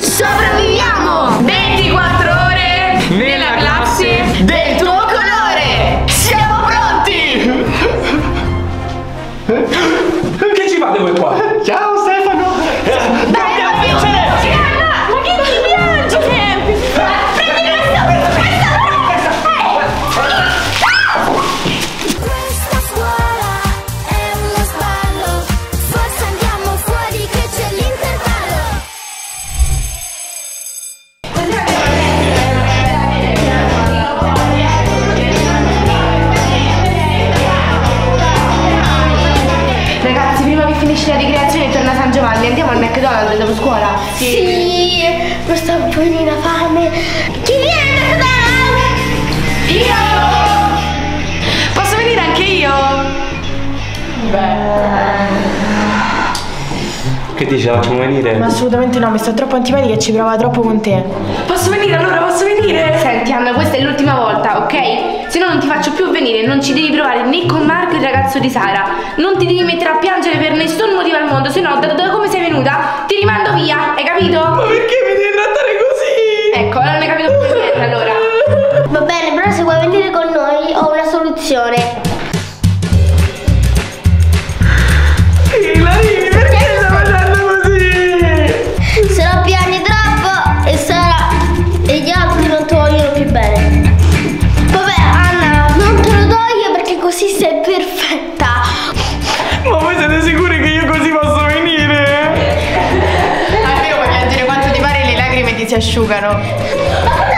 Sopravviviamo scuola. Che dici, la facciamo venire? Ma assolutamente no, mi sto troppo antipatica e ci prova troppo con te. Posso venire allora? Posso venire? Senti Anna, questa è l'ultima volta, ok? Se no non ti faccio più venire, non ci devi provare né con Marco il ragazzo di Sara. Non ti devi mettere a piangere per nessun motivo al mondo, se no da, da come sei venuta ti rimando via, hai capito? Ma perché mi devi trattare così? Ecco, non hai capito più niente allora. Va bene, però se vuoi venire con noi ho una soluzione. Asciugano.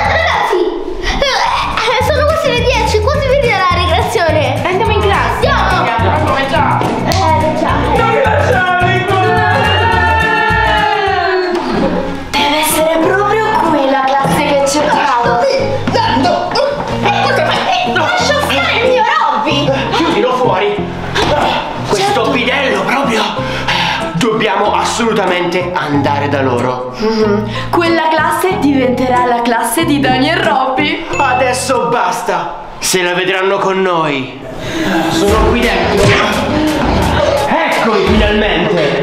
Dobbiamo assolutamente andare da loro. Quella classe diventerà la classe di Dani e Robby. Adesso basta! Se la vedranno con noi. Sono qui dentro. Eccoli finalmente!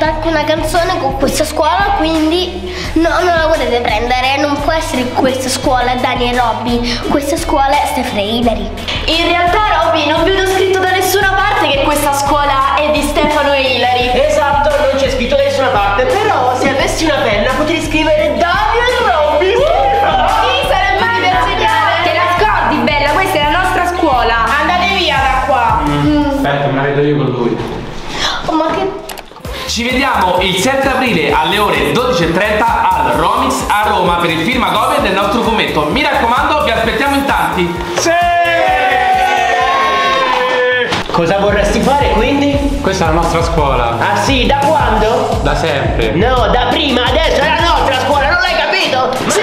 Anche una canzone con questa scuola, quindi no, non la potete prendere. Non può essere questa scuola Dani e Robby. Questa scuola è Stefano e Hilary. In realtà, Robby, non vedo scritto da nessuna parte che questa scuola è di Stefano e Hilary. Esatto, non c'è scritto da nessuna parte, però se avessi una penna potrei scrivere Daniel Robby. Sì, sarebbe segnare. Te la scordi, bella, questa è la nostra scuola. Andate via da qua. Aspetta, me la vedo io con lui. Ci vediamo il 7 aprile alle ore 12.30 al Romix a Roma per il film a copia del nostro fumetto. Mi raccomando, vi aspettiamo in tanti. Sì! Cosa vorresti fare quindi? Questa è la nostra scuola, Ah sì, da quando? da sempre. No, da prima, adesso è la nostra scuola, non l'hai capito? Sì!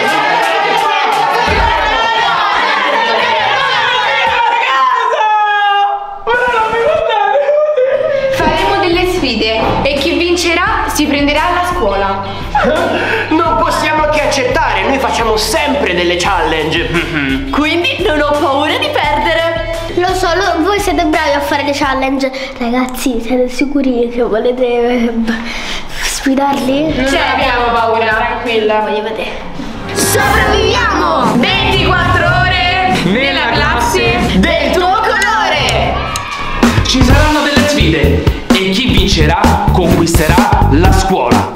Faremo delle sfide e chi vincerà si prenderà la scuola. Non possiamo che accettare, noi facciamo sempre delle challenge. Quindi non ho paura di perdere. Lo so, lo- voi siete bravi a fare le challenge. Ragazzi, siete sicuri che volete eh, b- sfidarli? Non abbiamo paura, tranquilla. Voglio vedere. Sopravviviamo 24 ore nella classe del tuo colore. Ci saranno delle sfide e chi vincerà conquisterà la scuola.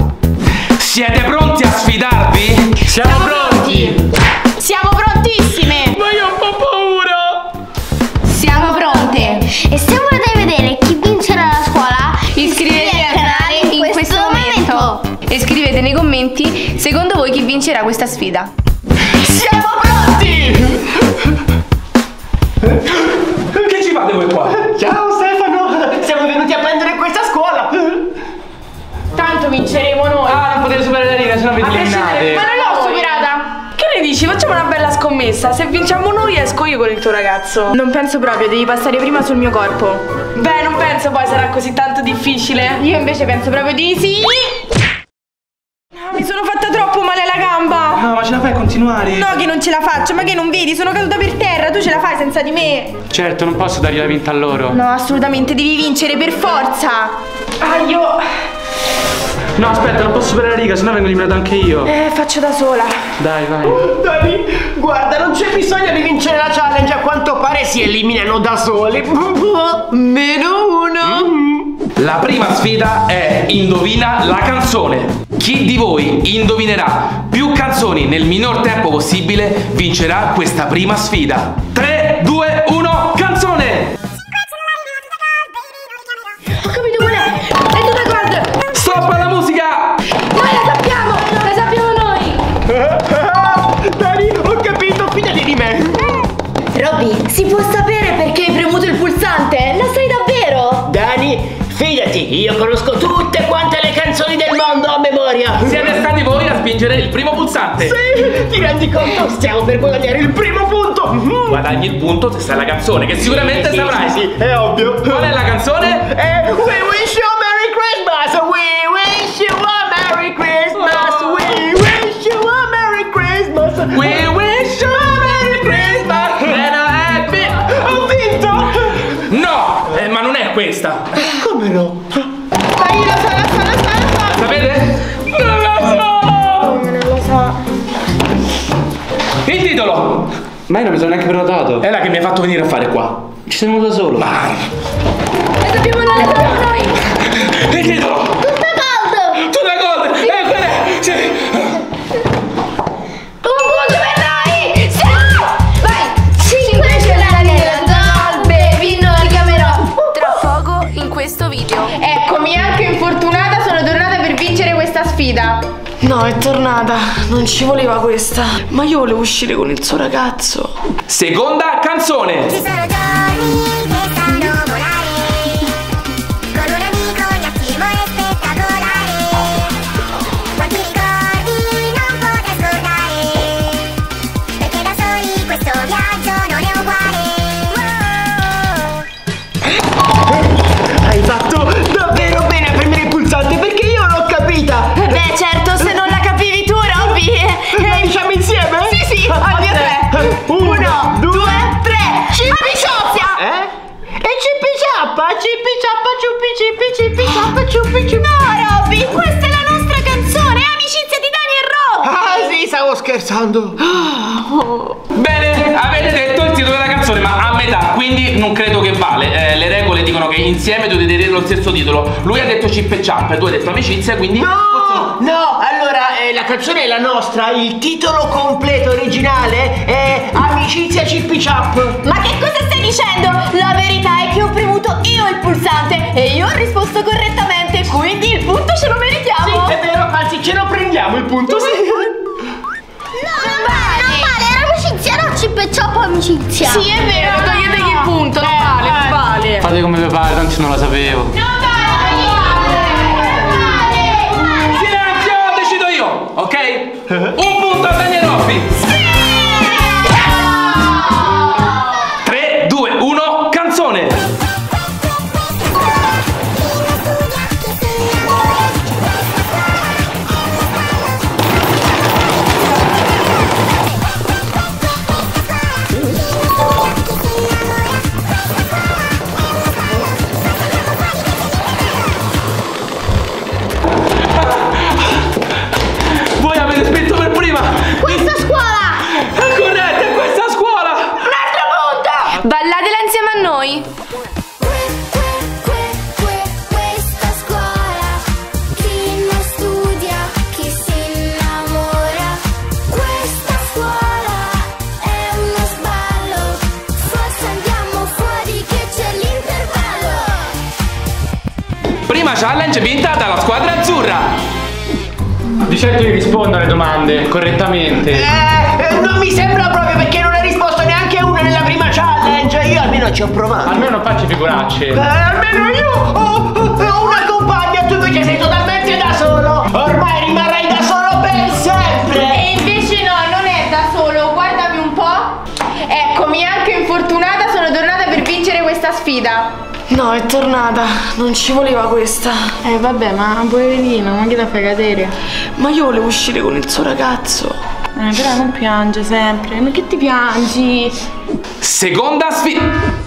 Siete pronti a sfidarvi? Siamo pronti! Siamo prontissime. Ma io ho un po' paura! Siamo pronte. E se volete vedere chi vincerà la scuola, Iscrivetevi al canale in questo momento. E scrivete nei commenti secondo voi chi vincerà questa sfida. Siamo pronti! Che ci fate voi qua? Ciao Ah, potete superare la linea, se no vi eliminate. Ma non l'ho superata. Che ne dici? Facciamo una bella scommessa. Se vinciamo noi esco io con il tuo ragazzo. Non penso proprio, devi passare prima sul mio corpo. Beh, non penso poi sarà così tanto difficile. Io invece penso proprio di sì. Ah, Mi sono fatta troppo male alla gamba. No, ma ce la fai a continuare? No, che non ce la faccio, ma che non vedi? Sono caduta per terra, tu ce la fai senza di me. Certo, non posso dargli la vinta a loro. No, assolutamente, devi vincere per forza. Ah, io. No, aspetta, non posso superare la riga, sennò vengo eliminato anche io. Eh, faccio da sola. Dai, vai. Dani, guarda, non c'è bisogno di vincere la challenge, a quanto pare si eliminano da soli. Meno uno. La prima sfida è Indovina la canzone. Chi di voi indovinerà più canzoni nel minor tempo possibile vincerà questa prima sfida. 3, si può sapere perché hai premuto il pulsante? La sai davvero? Dani, fidati, io conosco tutte quante le canzoni del mondo a memoria. Siete stati voi a spingere il primo pulsante. Sì, ti rendi conto? Stiamo per guadagnare il primo punto. Guadagni il punto se sai la canzone, che sicuramente Sì, saprai. Sì, sì, è ovvio. Qual è la canzone? Eh, we wish you a Merry Christmas! We wish you a Merry Christmas! We wish you a Merry Christmas! We questa. Come no? Ma io lo so, lo so, lo so, lo so. Sapete? Non lo so. Il titolo Ma io non mi sono neanche prenotato. è la che mi ha fatto venire a fare qua. Ci sei venuto da solo. Ma La sappiamo noi, la sappiamo noi. il titolo! No, è tornata. Non ci voleva questa. Ma io volevo uscire con il suo ragazzo. Seconda canzone. Robby, questa è la nostra canzone, Amicizia di Dani e Robby. Ah sì, stavo scherzando. Bene, avete detto il titolo della canzone, ma a metà, quindi non credo che vale. Eh, le regole dicono che insieme dovete dire lo stesso titolo. Lui ha detto chip e ciap, tu hai detto amicizia, quindi. No, no, allora eh, la canzone è la nostra, il titolo completo originale è Amicizia Cippi Ciap. Ma che cosa stai dicendo? La verità è che ho premuto io il pulsante e io ho risposto correttamente, il punto ce lo Sì, meritiamo. è vero, anzi ce lo prendiamo il punto. Sì. Non vale, era amicizia, no chip e chop amicizia. Sì, è vero, Toglietegli il punto, non vale, non vale. Fate come vi pare, tanto non la sapevo. Silenzio, decido io, ok? Un punto a Daniel Robby. Fai cadere? Ma io volevo uscire con il suo ragazzo. Eh, però non piange sempre. Ma che ti piangi? Seconda sfida.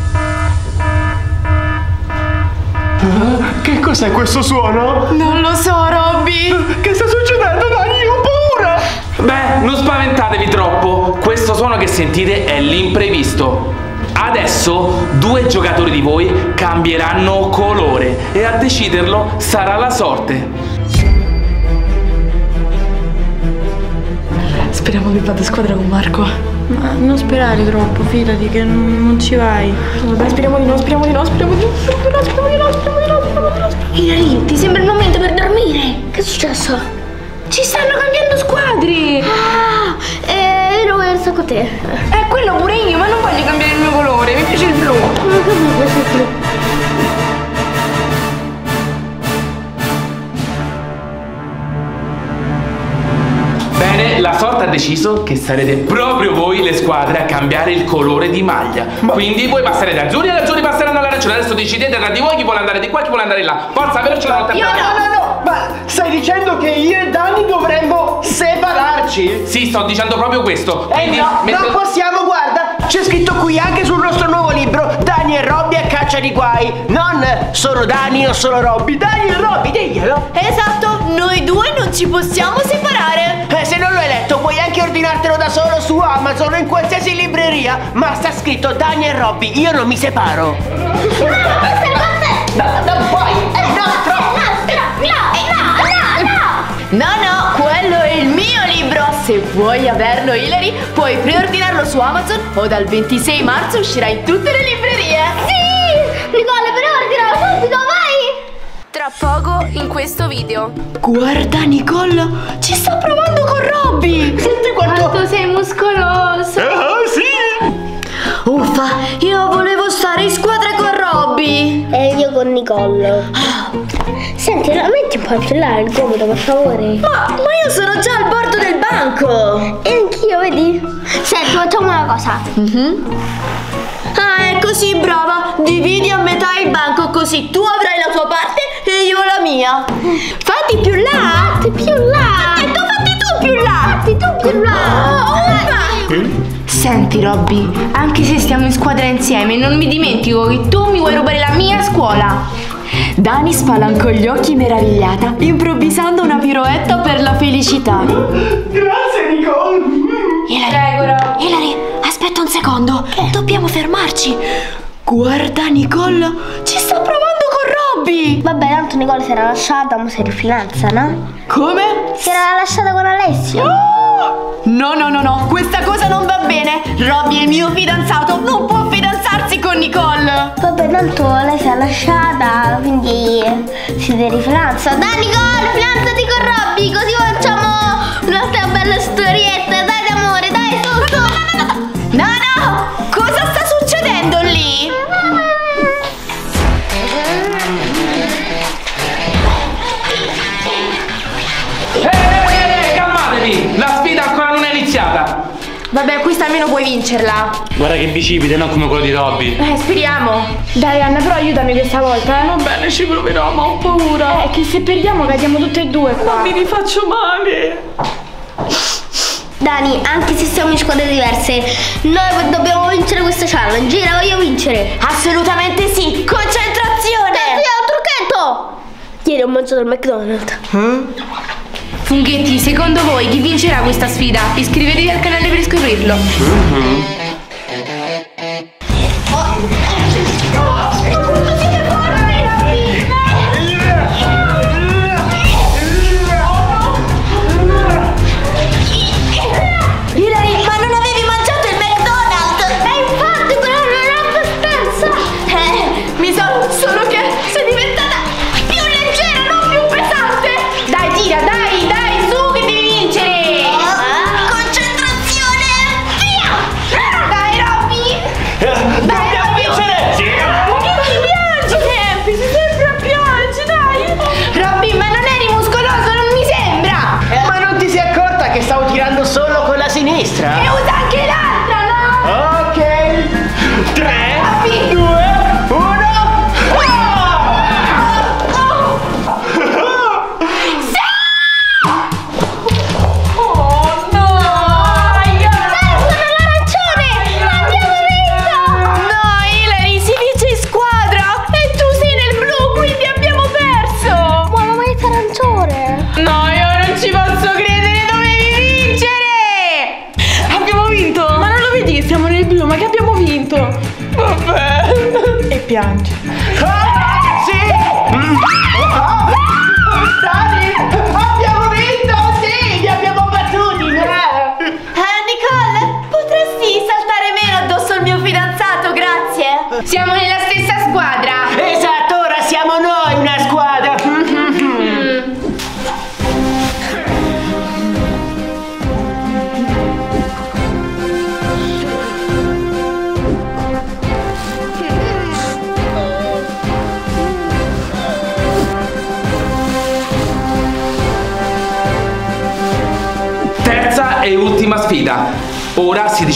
Che cos'è questo suono? Non lo so, Robby. Che sta succedendo? Dai, io ho paura! Beh, non spaventatevi troppo. Questo suono che sentite è l'imprevisto. Adesso due giocatori di voi cambieranno colore e a deciderlo sarà la sorte. Speriamo che vada a squadra con Marco. Ma non sperare troppo, fidati che non, non ci vai. Vabbè, speriamo di no, speriamo di no, speriamo di no, speriamo di no, speriamo di no, speriamo di no, speriamo di no. Hilary, ti sembra il momento per dormire? Che è successo? Ci stanno cambiando squadre. Ah, eh, ero verso con te. Eh, quello pure io, ma non voglio cambiare il mio colore, mi piace il blu. Bene, la sorte ha deciso che sarete proprio voi le squadre a cambiare il colore di maglia. Quindi voi passerete azzurri e gli azzurri passeranno all'arancione. Adesso decidete tra di voi chi vuole andare di qua e chi vuole andare là. Forza, veloce la notte. No, no, no! Ma stai dicendo che io e Dani dovremmo separarci? Sì, sto dicendo proprio questo. Eh Quindi no, metto- non possiamo, guarda! C'è scritto qui anche sul nostro nuovo libro Dani e Robby a caccia di guai. Non solo Dani o solo Robby. Dani e Robby, diglielo! Esatto, noi due non ci possiamo separare. Eh, se non lo hai letto, puoi anche ordinartelo da solo su Amazon o in qualsiasi libreria. Ma sta scritto Dani e Robby, io non mi separo. No, non puoi! È il nostro! No, no, quello è il mio libro. Se vuoi averlo, Hilary, puoi preordinarlo su Amazon o dal 26 marzo uscirà in tutte le librerie. Sì! Nicole, però ordinalo subito, vai! Tra poco in questo video. Guarda, Nicole, ci sta provando con Robby. Senti quanto... Quanto sei muscoloso. Ah, sì! Uffa, io volevo stare in squadra con Robby. E io con Nicole. Senti, la metti un po' più là il gomito, per favore. Ma, ma io sono già al bordo del banco. E anch'io, vedi? Senti, facciamo una cosa. Ah, ecco sì, brava. Dividi a metà il banco così tu avrai la tua parte e io la mia. Fatti più là. Fatti più là. E tu fatti tu più là. Fatti tu più là. Oh, uffa. Senti, Robby, anche se stiamo in squadra insieme, non mi dimentico che tu mi vuoi rubare la mia scuola. Dani spalancò gli occhi meravigliata, improvvisando una piroetta per la felicità. Grazie, Nicole! Prego, Robby. Un secondo. Dobbiamo fermarci. Guarda, Nicole, ci sta provando con Robby. Vabbè, tanto Nicole si era lasciata, ma si rifinanza, no? Come? Si era lasciata con Alessio. No, no, no, no, questa cosa non va bene. Robby è il mio fidanzato, non può fidanzarsi con Nicole. Vabbè, tanto lei si è lasciata, quindi siete rifinanza. Dai Nicole, fidanzati con Robby, così facciamo un'altra bella storietta. Dai d'amore, Vabbè, questa almeno puoi vincerla. Guarda che bicipite, non come quello di Robby. Eh, speriamo. Dai, Anna, però aiutami questa volta, eh. Va bene, ci proverò, ma ho paura. Eh, che se perdiamo cadiamo tutte e due qua. Mi rifaccio male. Dani, anche se siamo in squadre diverse, noi dobbiamo vincere questa challenge. Io la voglio vincere. Assolutamente sì, concentrazione. Via, trucchetto! Ieri ho mangiato al McDonald's. Funghetti, secondo voi chi vincerà questa sfida? Iscrivetevi al canale per scoprirlo. Hilary,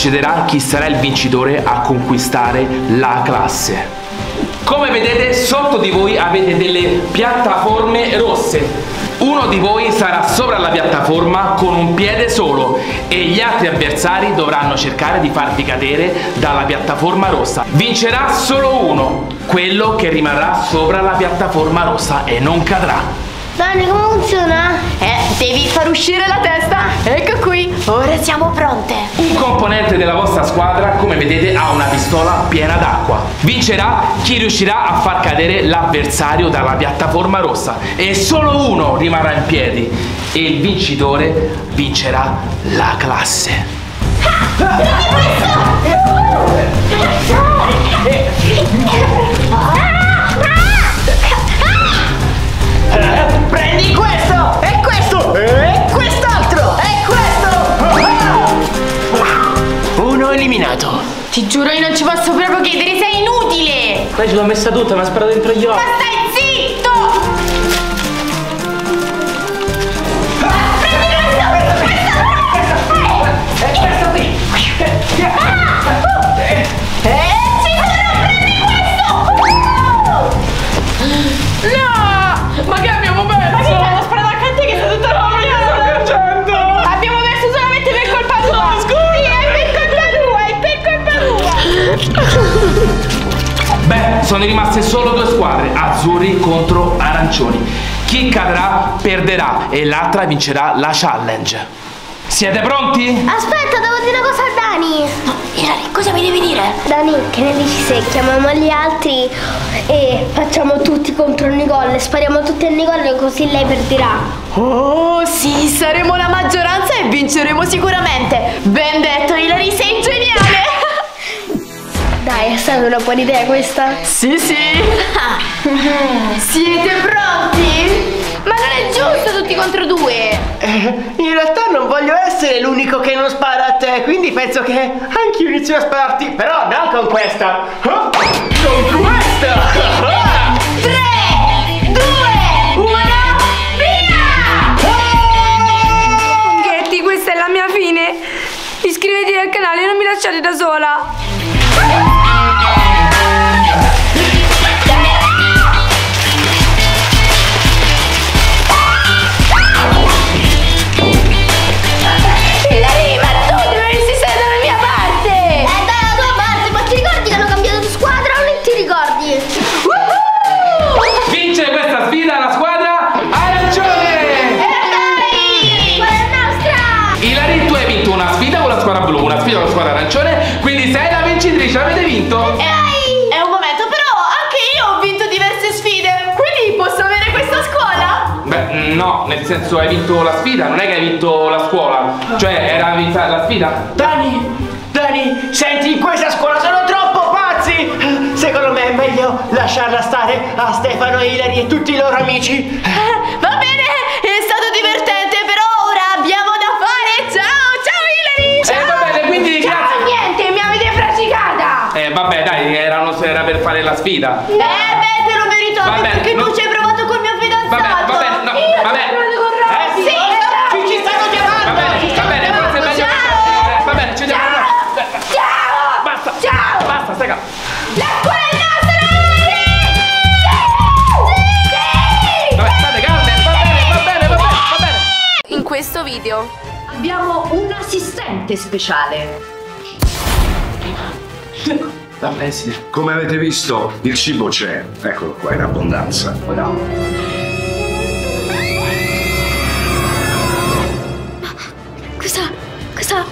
deciderà chi sarà il vincitore a conquistare la classe. Come vedete sotto di voi avete delle piattaforme rosse. Uno di voi sarà sopra la piattaforma con un piede solo e gli altri avversari dovranno cercare di farvi cadere dalla piattaforma rossa. Vincerà solo uno, quello che rimarrà sopra la piattaforma rossa e non cadrà. Dani, come funziona? Eh, devi far uscire la testa. Ecco qui, ora siamo pronte. Un componente della vostra squadra, come vedete, ha una pistola piena d'acqua. Vincerà chi riuscirà a far cadere l'avversario dalla piattaforma rossa e solo uno rimarrà in piedi e il vincitore vincerà la classe. Eh, eliminato. Ti giuro, io non ci posso proprio credere, sei inutile. Poi ce l'ho messa tutta, mi ha sparato dentro gli Ma occhi. stai zitto! E l'altra vincerà la challenge. Siete pronti? Aspetta, devo dire una cosa a Dani. Ilari, cosa mi devi dire? Dani, che ne dici se chiamiamo gli altri e facciamo tutti contro Nicole? Spariamo tutti a Nicole così lei perderà. Oh, sì, saremo la maggioranza e vinceremo sicuramente. Ben detto, Ilari, sei geniale! Dai, è stata una buona idea questa. Sì, sì. Siete pronti? Ma non è giusto tutti contro due! Eh, in realtà non voglio essere l'unico che non spara a te, quindi penso che anch'io inizio a spararti, però non con questa. Ah, Con questa! Ah! 3, 2, 1, via! Ghetti, questa è la mia fine. Iscrivetevi al canale e non mi lasciate da sola. Senso hai vinto la sfida, non è che hai vinto la scuola. Cioè, era vinta la sfida? Dani, Dani, senti, in questa scuola sono troppo pazzi! Secondo me è meglio lasciarla stare a Stefano, Hilary e tutti i loro amici. Va bene, è stato divertente, però ora abbiamo da fare. Ciao, ciao Hilary! Eh, va bene, quindi grazie. Niente, mi avete frasicata! Eh, vabbè, dai, erano, era per fare la sfida. Eh beh, te lo Vabbè, perché non- tu video. Abbiamo un assistente speciale. La pessima. Come avete visto, il cibo c'è. Eccolo qua, in abbondanza. Bravo. Cosa? Cosa?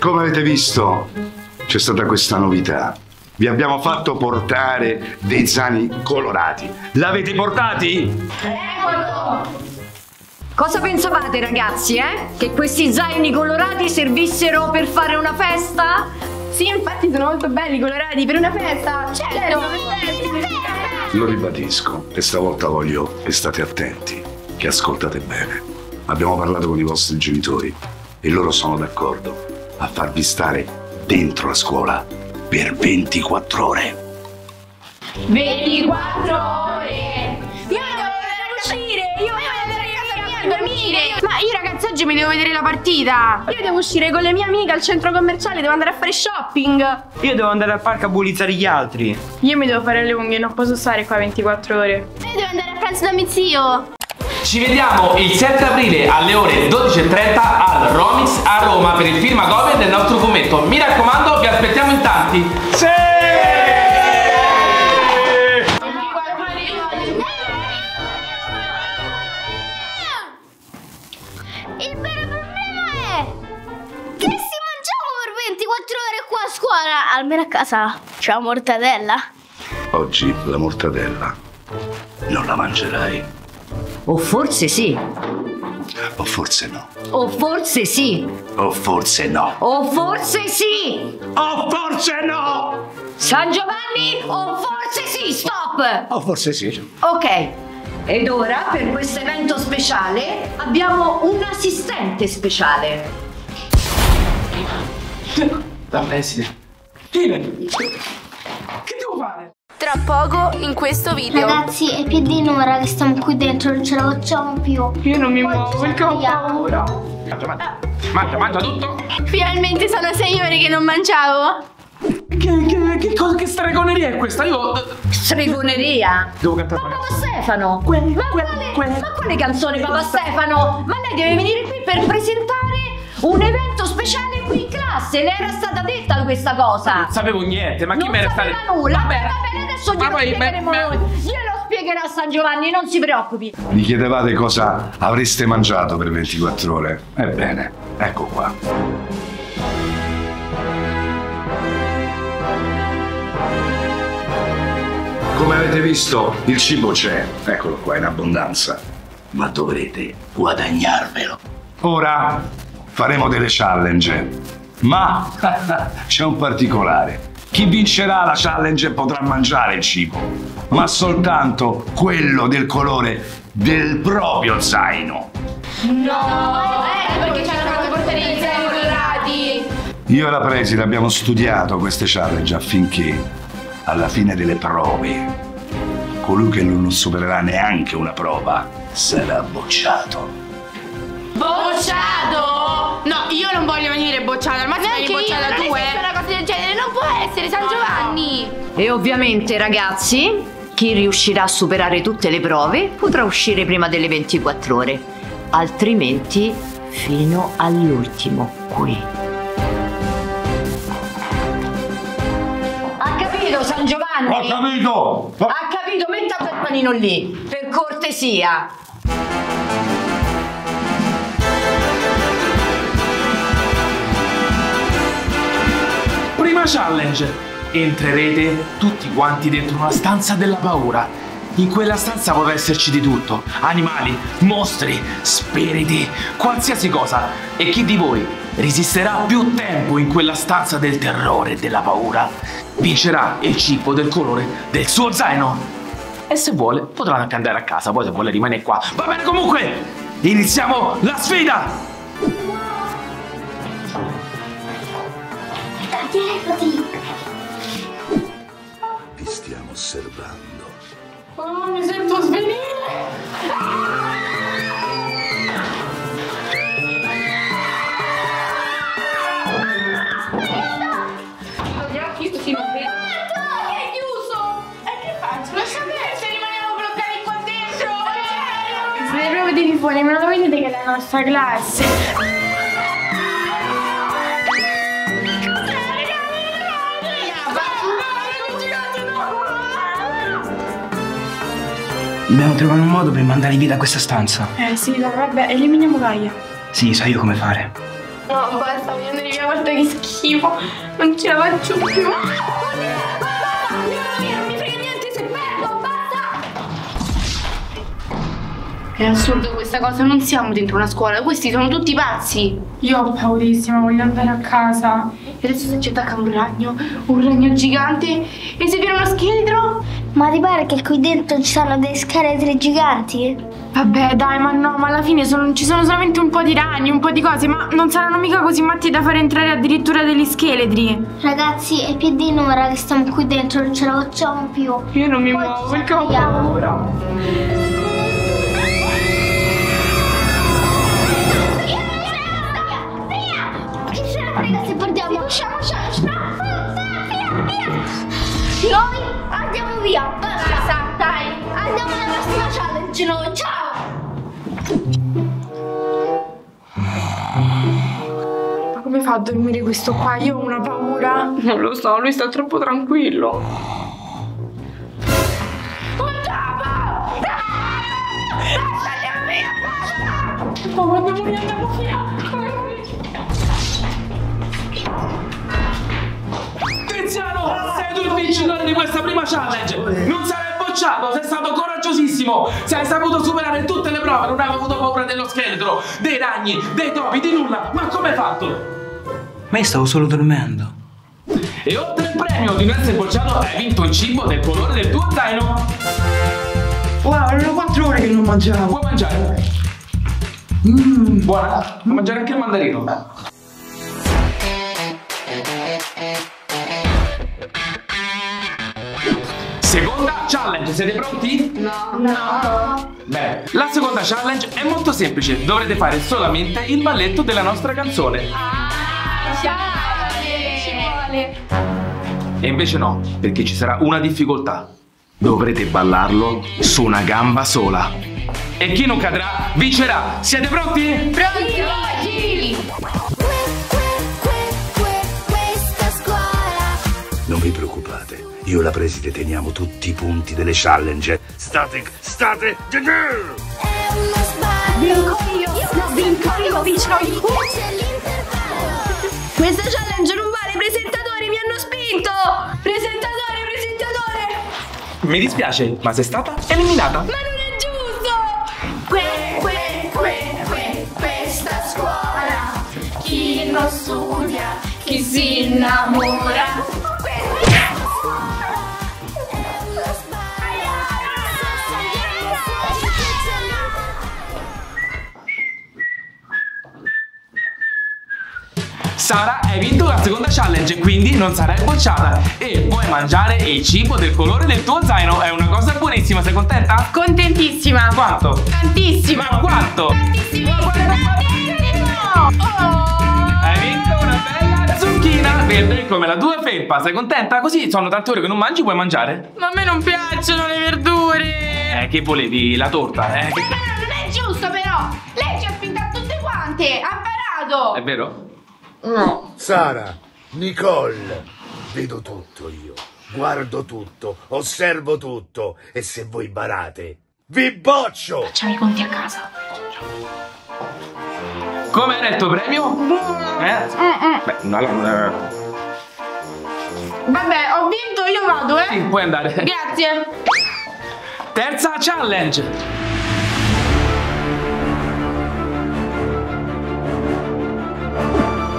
Come avete visto, c'è stata questa novità. Vi abbiamo fatto portare dei zaini colorati. L'avete portati? Cosa pensavate ragazzi, eh? Che questi zaini colorati servissero per fare una festa? Sì, infatti sono molto belli, colorati, per una festa. Certo, Lo ribadisco e stavolta voglio che state attenti, che ascoltate bene. Abbiamo parlato con i vostri genitori e loro sono d'accordo a farvi stare dentro la scuola per 24 ore. 24 ore! Io devo andare a uscire! Io devo andare a casa mia a dormire! Ma io ragazzi oggi mi devo vedere la partita! Io devo uscire con le mie amiche al centro commerciale, devo andare a fare shopping! Io devo andare al parco a bullizzare gli altri. Io mi devo fare le unghie, non posso stare qua 24 ore. Io devo andare a pranzo da mio zio. Ci vediamo il 7 aprile alle ore 12.30 al Romix a Roma per il film a copia del nostro fumetto. Mi raccomando, vi aspettiamo in tanti. Il vero problema è che si mangiamo per 24 ore qua a scuola. Almeno a casa c'è la mortadella. Oggi la mortadella non la mangerai. O forse sì. O forse no. O forse sì. O forse no. O forse sì. O forse no. San Giovanni o forse sì. Stop. O forse sì. Ok. Ed ora per questo evento speciale abbiamo un assistente speciale. Da preside. Che devo fare? Tra poco in questo video. Ragazzi, è più di un'ora che stiamo qui dentro, non ce la facciamo più. Io non mi Poi muovo perché ho paura. Mangia, mangia. Mangia, mangia tutto. Finalmente sono sei ore che non mangiavo. Che, che, che, cosa, che stregoneria è questa? Io eh, Stregoneria. devo cantare Ma Papà. Stefano! ma, quale, ma quale canzone Papà Stefano? Ma lei deve venire qui per presentare un evento speciale qui in classe. Le era stata detta questa cosa. Non sapevo niente, ma chi non mi era sapeva stato. nulla. Vabbè, Va bene, adesso ma glielo poi, spiegheremo beh, noi. Glielo spiegherà San Giovanni, non si preoccupi. Vi chiedevate cosa avreste mangiato per 24 ore? Ebbene, ecco qua. Come avete visto, il cibo c'è, eccolo qua in abbondanza, ma dovrete guadagnarvelo. Ora faremo delle challenge, ma c'è un particolare. Chi vincerà la challenge potrà mangiare il cibo, ma soltanto quello del colore del proprio zaino. Eh, perché ci hanno fatto portare i zaini colorati. Io e la preside abbiamo studiato queste challenge affinché alla fine delle prove colui che non supererà neanche una prova sarà bocciato. Bocciato! No, io non voglio venire bocciata, al massimo vieni bocciata tu, eh! una cosa del genere, non può essere San Giovanni! E ovviamente, ragazzi, chi riuscirà a superare tutte le prove potrà uscire prima delle 24 ore, altrimenti fino all'ultimo qui. Ha capito San Giovanni? capito! Ha capito, metta quel panino lì, per cortesia. Prima challenge. Entrerete tutti quanti dentro una stanza della paura. In quella stanza potrà esserci di tutto. Animali, mostri, spiriti, qualsiasi cosa. E chi di voi resisterà più tempo in quella stanza del terrore e della paura vincerà il cibo del colore del suo zaino. E se vuole potrà anche andare a casa, poi se vuole rimanere qua. Va bene comunque, iniziamo la sfida! Levati. Vi stiamo osservando. Oh, mi sento svenire. Gli occhi così non vedo. È chiuso! E che faccio? Lascia perdere se rimaniamo bloccati qua dentro! Le prove di fuori, ma non lo vedete che è la nostra classe? Dobbiamo trovare un modo per mandare via da questa stanza. Eh sì, dai, vabbè, eliminiamo Gaia. Sì, so io come fare. No, basta, voglio andare via, guarda che schifo. Non ce la faccio più. È assurdo questa cosa, non siamo dentro una scuola, questi sono tutti pazzi. Io ho paurissima, voglio andare a casa. E adesso se ci attacca un ragno, un ragno gigante, e se viene uno scheletro? Ma ti pare che qui dentro ci sono dei scheletri giganti? Vabbè, dai, ma no, ma alla fine sono- ci sono solamente un po' di ragni, un po' di cose, ma non saranno mica così matti da fare entrare addirittura degli scheletri. Ragazzi, è più di un'ora che stiamo qui dentro, non ce la facciamo più. Io non mi muovo perché ho paura. Via. Basta, dai. Andiamo alla prossima challenge noi. Ciao. Ma come fa a dormire questo qua? Io ho una paura. Non lo so, lui sta troppo tranquillo. Oh, andiamo via, andiamo via. Tiziano, sei tu il vincitore di questa prima challenge! Non sarai bocciato, sei stato coraggiosissimo! Sei saputo superare tutte le prove, non hai avuto paura dello scheletro, dei ragni, dei topi, di nulla! Ma come hai fatto? Ma io stavo solo dormendo. E oltre il premio di non essere bocciato, hai vinto il cibo del colore del tuo zaino! Wow, erano quattro ore che non mangiavo. Puoi mangiare? Mmm, buona! Puoi mangiare anche il mandarino. Seconda challenge, siete pronti? No, no. Bene, la seconda challenge è molto semplice, dovrete fare solamente il balletto della nostra canzone. Ci vuole. E invece no, perché ci sarà una difficoltà. Dovrete ballarlo su una gamba sola. E chi non cadrà vincerà. Siete pronti? Pronti? Io e la preside teniamo tutti i punti delle challenge. State, state, è uno sbaglio. Vinco io. No, vinco io, vinco io. C'è l'intervallo. Questa challenge non vale, presentatori mi hanno spinto. Presentatore, presentatore. Mi dispiace, ma sei stata eliminata. Ma non è giusto. Que, que, que, que, questa scuola. Chi non studia, chi si innamora. Sara, hai vinto la seconda challenge, quindi non sarai bocciata. E puoi mangiare il cibo del colore del tuo zaino. È una cosa buonissima, sei contenta? Contentissima. Quanto? Tantissima. Ma quanto? Tantissima. Hai vinto una bella zucchina verde come la tua felpa. Sei contenta? Così sono tante ore che non mangi, puoi mangiare. Ma a me non piacciono le verdure. Eh, che volevi? La torta, eh? Che- No, non è giusto però! Lei ci ha spinto a tutte quante! Ha parato! È vero? Sara, Nicole, vedo tutto io, guardo tutto, osservo tutto e se voi barate, vi boccio! Facciamo i conti a casa. Come era il tuo premio? Eh? Beh, no, no, no. Vabbè, ho vinto, io vado, Sì, eh. puoi andare. Grazie. Terza challenge.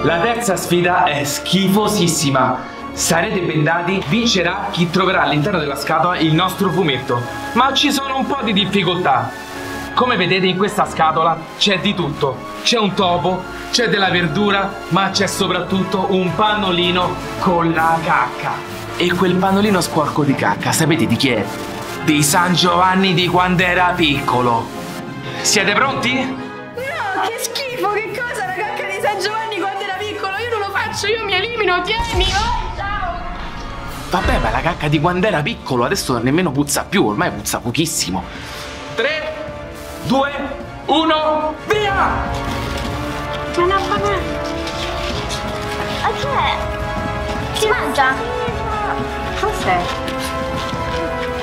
La terza sfida è schifosissima. Sarete bendati, vincerà chi troverà all'interno della scatola il nostro fumetto. Ma ci sono un po' di difficoltà. Come vedete in questa scatola c'è di tutto. C'è un topo, c'è della verdura, ma c'è soprattutto un pannolino con la cacca. E quel pannolino sporco di cacca, sapete di chi è? Di San Giovanni di quando era piccolo. Siete pronti? No, che schifo, che cosa la cacca di San Giovanni quando era piccolo? Io mi elimino, tieni. Oh, ciao. Vabbè, ma la cacca di quando era piccolo adesso nemmeno puzza più, ormai puzza pochissimo. 3, 2, 1, via! Ma una banana. Ma che è? Si mangia? Cos'è?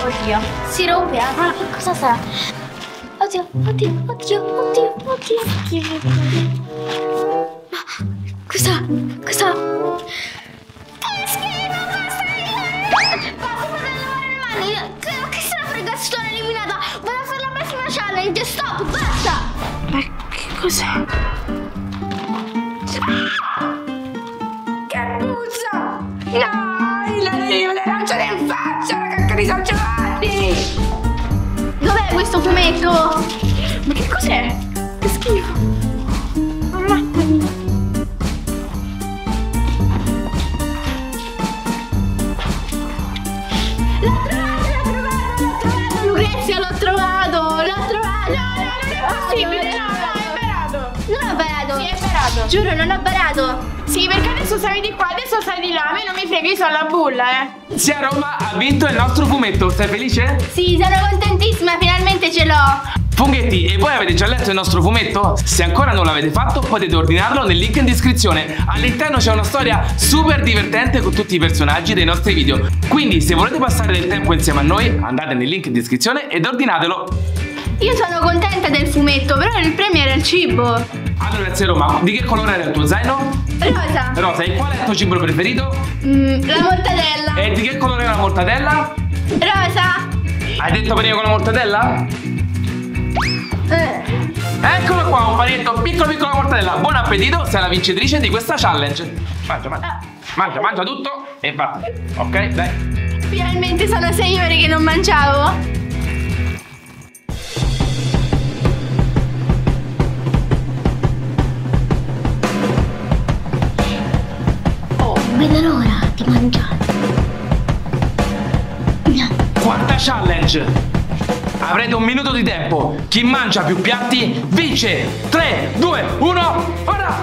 Oddio. Si rompe anche. Che cosa sarà? Oddio, oddio, oddio, oddio, oddio. Schifo. Ma Cosa? Cosa? Che schifo, basta le mani. Che, che se ne frega, sono eliminata. Vado a fare la prossima challenge. Stop, basta. Ma che cos'è? Che puzza! No! Le, le arancione in faccia, la cacca di San Giovanni! Dov'è questo fumetto? Ma che cos'è? Che schifo! Giuro, non ho barato! Sì, perché adesso stai di qua, adesso stai di là. A me non mi frega, io sono la bulla, eh. Zia Roma ha vinto il nostro fumetto, sei felice? Sì, sono contentissima, finalmente ce l'ho! Funghetti, e voi avete già letto il nostro fumetto? Se ancora non l'avete fatto, potete ordinarlo nel link in descrizione. All'interno c'è una storia super divertente con tutti i personaggi dei nostri video. Quindi, se volete passare del tempo insieme a noi, andate nel link in descrizione ed ordinatelo. Io sono contenta del fumetto, però il premio era il cibo! Allora, zia Roma, di che colore era il tuo zaino? Rosa! Rosa, e qual è il tuo cibo preferito? Mm, la mortadella! E di che colore è la mortadella? Rosa! Hai detto venire con la mortadella? Eh. Eccolo qua, un panetto piccolo piccolo mortadella. Buon appetito, sei la vincitrice di questa challenge. Mangia, mangia. Mangia, mangia tutto e va. Ok, dai. Finalmente sono sei ore che non mangiavo! Vedo l'ora di mangiare! Quarta challenge. Avrete un minuto di tempo. Chi mangia più piatti vince. 3, 2, 1, ora!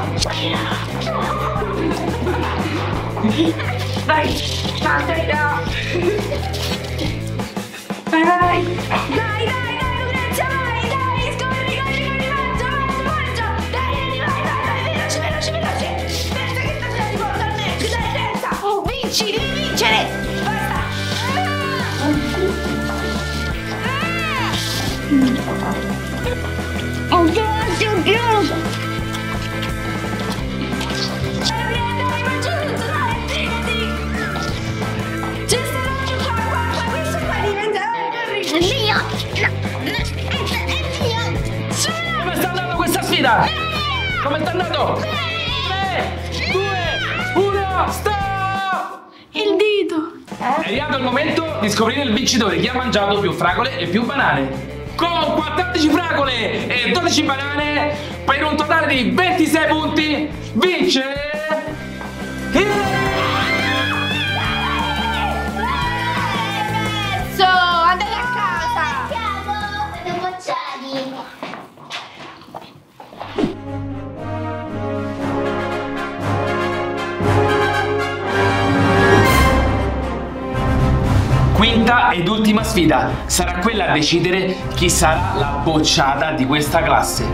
Dai, no! Vai, vai, vai! Corri! È mio! No, no, è, è mio! Come sta andando questa sfida? Come sta andando? 3, 2, 1, stop! È arrivato il momento di scoprire il vincitore, chi ha mangiato più fragole e più banane. Con 14 fragole e 12 banane, per un totale di 26 punti, vince... il- Quinta ed ultima sfida sarà quella a decidere chi sarà la bocciata di questa classe.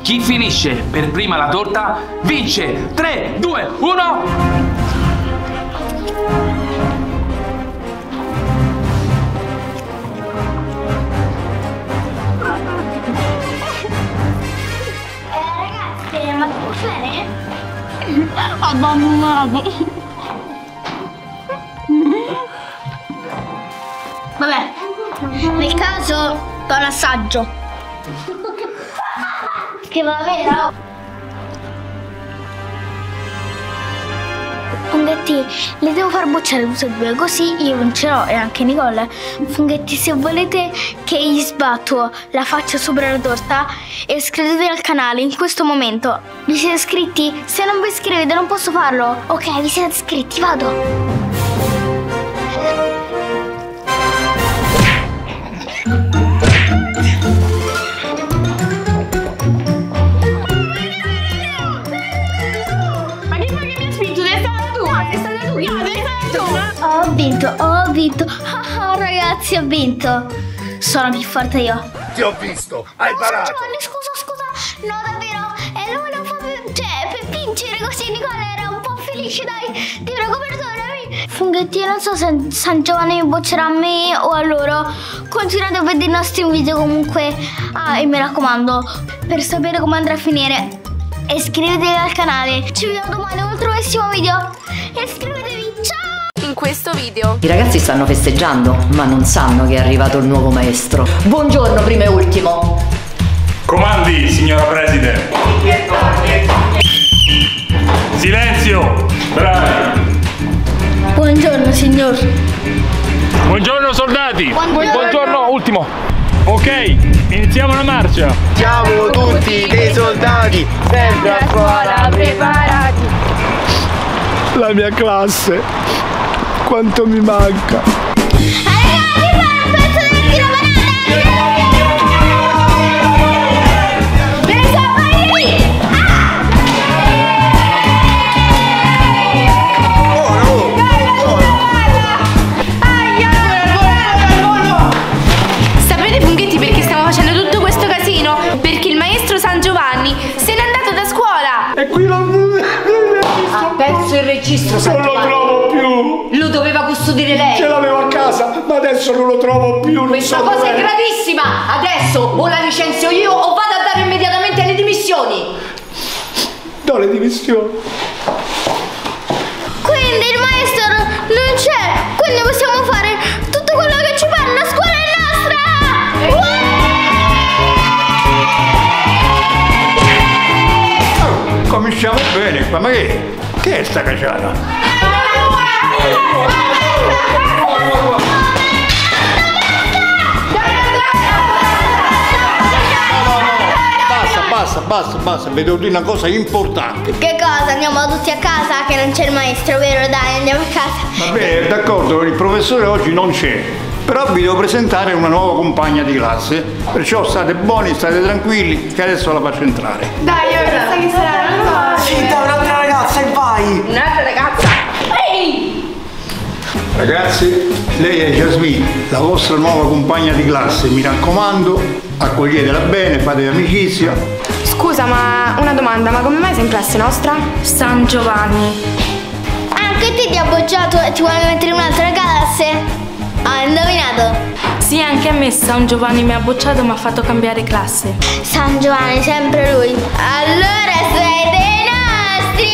Chi finisce per prima la torta vince 3, 2, 1. Eh, ragazze, ma tutto bene? Abbandonato. Vabbè, nel caso do un assaggio. Che va vero? Funghetti, le devo far bocciare tutte e due, così io vincerò e anche Nicole. Funghetti, se volete che gli sbatto la faccia sopra la torta, iscrivetevi al canale in questo momento. Vi siete iscritti? Se non vi iscrivete non posso farlo. Ok, vi siete iscritti, vado. Vinto. Ah, ah, ragazzi, ho vinto. Sono più forte io. Ti ho visto, hai Oh, parato. Giovanni, scusa, scusa. No, davvero. E lui non fa più. Cioè, per vincere così Nicola era un po' felice, dai. Ti prego, perdonami. Funghetti, non so se San Giovanni mi boccerà a me o a loro. Continuate a vedere i nostri video comunque. Ah, e mi raccomando, per sapere come andrà a finire. iscrivetevi al canale. Ci vediamo domani con un nuovissimo video. Iscrivetevi! In questo video I ragazzi stanno festeggiando, ma non sanno che è arrivato il nuovo maestro. Buongiorno, primo e ultimo. Comandi, signora Presidente. Silenzio! Bravi! Buongiorno signor. Buongiorno soldati! Buongiorno. ultimo! Ok, iniziamo la marcia! Siamo tutti dei soldati, sempre a scuola preparati. La mia classe, quanto mi manca. Adesso non lo trovo più. non Questa so cosa è gravissima! Adesso o la licenzio io o vado a dare immediatamente le dimissioni! Do le dimissioni. Quindi il maestro non c'è, quindi possiamo fare tutto quello che ci pare, la scuola è nostra! Cominciamo bene qua, ma che? Che è sta cacciata? Basta, basta, basta, vi devo dire una cosa importante. Che cosa? Andiamo tutti a casa che non c'è il maestro, vero? Dai, andiamo a casa. Va bene, d'accordo, il professore oggi non c'è. Però vi devo presentare una nuova compagna di classe. Perciò state buoni, state tranquilli, che adesso la faccio entrare. Dai, io penso che sarà una Sì, dai, un'altra ragazza e vai! Un'altra ragazza. Ehi! Ragazzi, lei è Jasmine, la vostra nuova compagna di classe. Mi raccomando, accoglietela bene, fate amicizia. Scusa, ma una domanda, ma come mai sei in classe nostra? San Giovanni. Anche te ti ha bocciato e ti vuole mettere in un'altra classe? Ho indovinato. Sì, anche a me San Giovanni mi ha bocciato e mi ha fatto cambiare classe. San Giovanni, sempre lui. Allora sei dei nostri!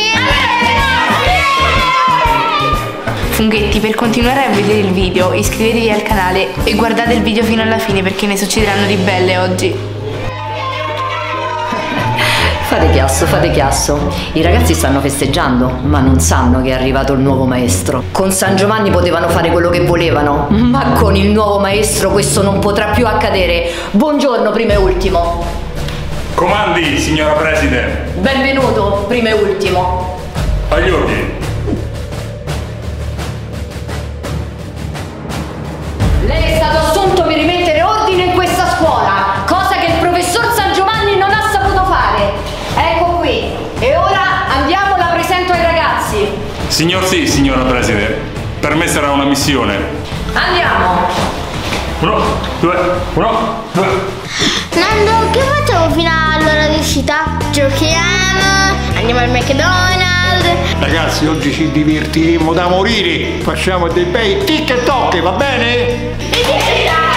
Funghetti, per continuare a vedere il video, iscrivetevi al canale e guardate il video fino alla fine perché ne succederanno di belle oggi. Fate chiasso, fate chiasso. I ragazzi stanno festeggiando, ma non sanno che è arrivato il nuovo maestro. Con San Giovanni potevano fare quello che volevano, ma con il nuovo maestro questo non potrà più accadere. Buongiorno, primo e ultimo. Comandi, signora Presidente. Benvenuto, primo e ultimo. Agli ordini. Lei è stato assunto per rimettere ordine in questa scuola, Signor sì, signora Presidente. Per me sarà una missione. Andiamo. Uno, due, uno, due. Nando, che facciamo fino all'ora di uscita? Giochiamo, andiamo al McDonald's. Ragazzi, oggi ci divertiremo da morire. Facciamo dei bei tic e toc, va bene? Allora,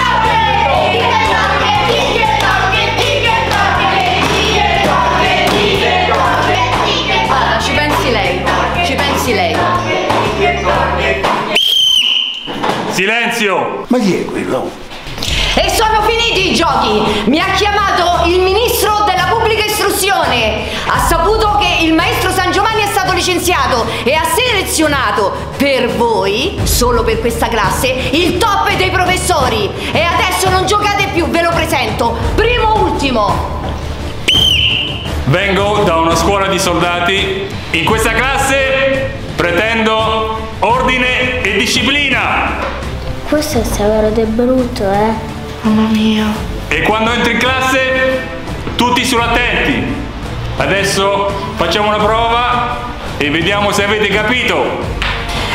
Silenzio! Ma chi è quello? E sono finiti i giochi! Mi ha chiamato il ministro della pubblica istruzione! Ha saputo che il maestro San Giovanni è stato licenziato e ha selezionato per voi, solo per questa classe, il top dei professori! E adesso non giocate più, ve lo presento! Primo ultimo! Vengo da una scuola di soldati. In questa classe pretendo ordine e disciplina. Questo è severo ed è brutto, eh. Mamma mia. E quando entri in classe, tutti sull'attenti. Adesso facciamo una prova e vediamo se avete capito.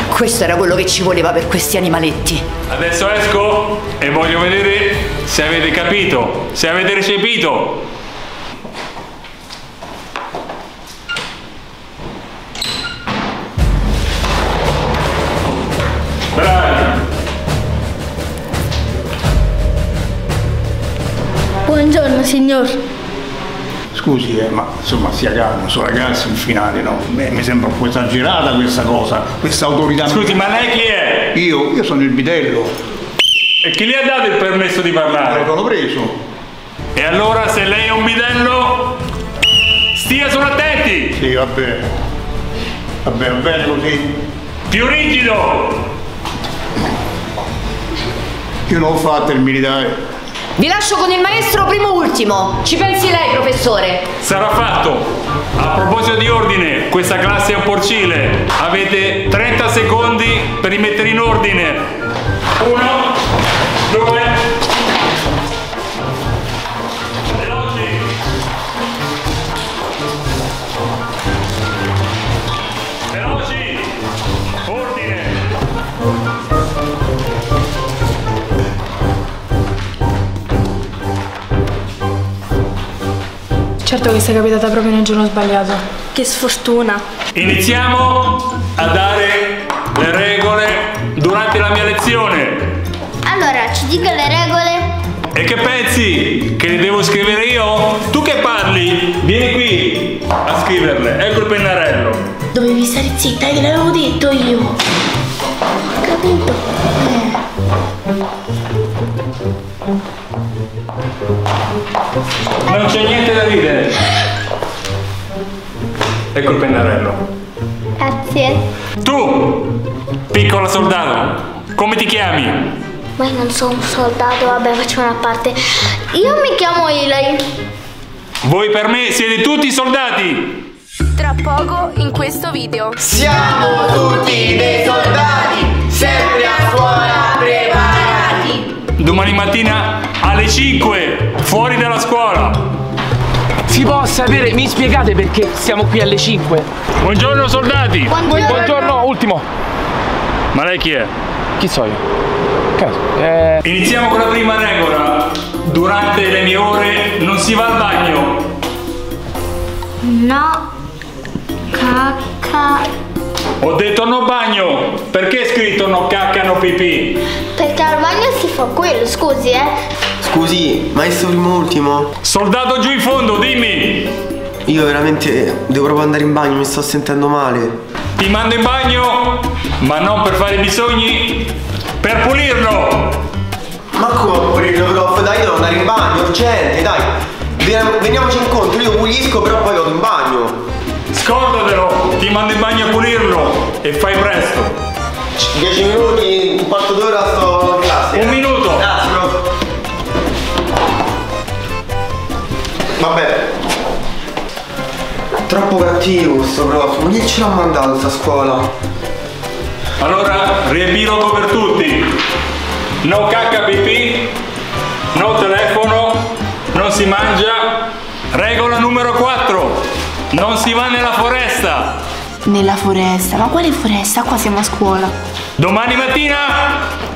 Questo era quello che ci voleva per questi animaletti. Adesso esco e voglio vedere se avete capito, se avete recepito. Signor. scusi, eh, ma insomma stia calmo, sono ragazzi in finale, no? Beh, mi sembra un po' esagerata questa cosa, questa autorità. Scusi, ma lei chi è? Io, io sono il bidello. E chi le ha dato il permesso di parlare? L'ho preso. E allora se lei è un bidello, stia sulla attenti! Sì, va bene. Va bene, va bene così. Più rigido! Io non ho fatto il militare. Vi lascio con il maestro primo ultimo. Ci pensi lei, professore? Sarà fatto! A proposito di ordine, questa classe è un porcile. Avete 30 secondi per rimettere in ordine. Uno, Certo che sei capitata proprio nel giorno sbagliato. Che sfortuna. Iniziamo a dare le regole durante la mia lezione. Allora, ci dica le regole? E che pensi? Che le devo scrivere io? Tu che parli? Vieni qui a scriverle. Ecco il pennarello. Dovevi stare zitta, te l'avevo detto io. Capito? Non ridere. Ecco il pennarello. Grazie. Tu, piccola soldato, come ti chiami? Ma io non sono un soldato, vabbè, facciamo una parte. Io mi chiamo Ilai. Voi per me siete tutti soldati. Tra poco in questo video. Siamo tutti dei soldati, sempre a scuola preparati. Domani mattina alle 5, fuori dalla scuola. Si può sapere, mi spiegate perché siamo qui alle 5? Buongiorno soldati. Buongiorno. Buongiorno, ultimo. Ma lei chi è? Chi so io? Caso. Eh, Iniziamo con la prima regola. Durante le mie ore non si va al bagno. No. Cacca. Ho detto no bagno. Perché è scritto no cacca no pipì? Perché al bagno si fa quello, scusi, eh. Scusi, maestro primo ultimo, Soldato giù in fondo, dimmi. io veramente devo proprio andare in bagno, mi sto sentendo male. Ti mando in bagno, ma non per fare i bisogni, per pulirlo. Ma come pulirlo prof? Dai, devo andare in bagno, urgente, dai. Veniamo- Veniamoci incontro, io pulisco, però poi vado in bagno. Scordatelo, ti mando in bagno a pulirlo e fai presto. 10 minuti, un quarto d'ora sto in classe. Un minuto. Vabbè. Troppo cattivo sto prof, ma chi ce l'ha mandato sta scuola? Allora, riepilogo per tutti. No cacca pipì, no telefono, non si mangia. Regola numero 4. Non si va nella foresta. Nella foresta. Ma quale foresta? Qua siamo a scuola. Domani mattina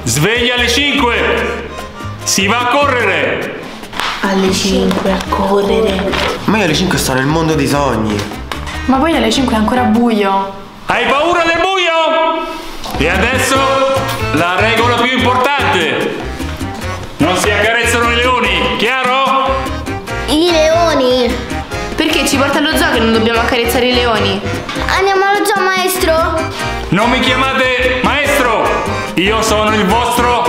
sveglia alle 5. Si va a correre. Alle 5 a correre. Ma io alle 5 sto nel mondo dei sogni. Ma poi alle 5 è ancora buio. Hai paura del buio? E adesso la regola più importante. Non si accarezzano i leoni, chiaro? I leoni. Perché ci porta allo zoo che non dobbiamo accarezzare i leoni? Andiamo allo zoo, maestro? Non mi chiamate maestro, io sono il vostro.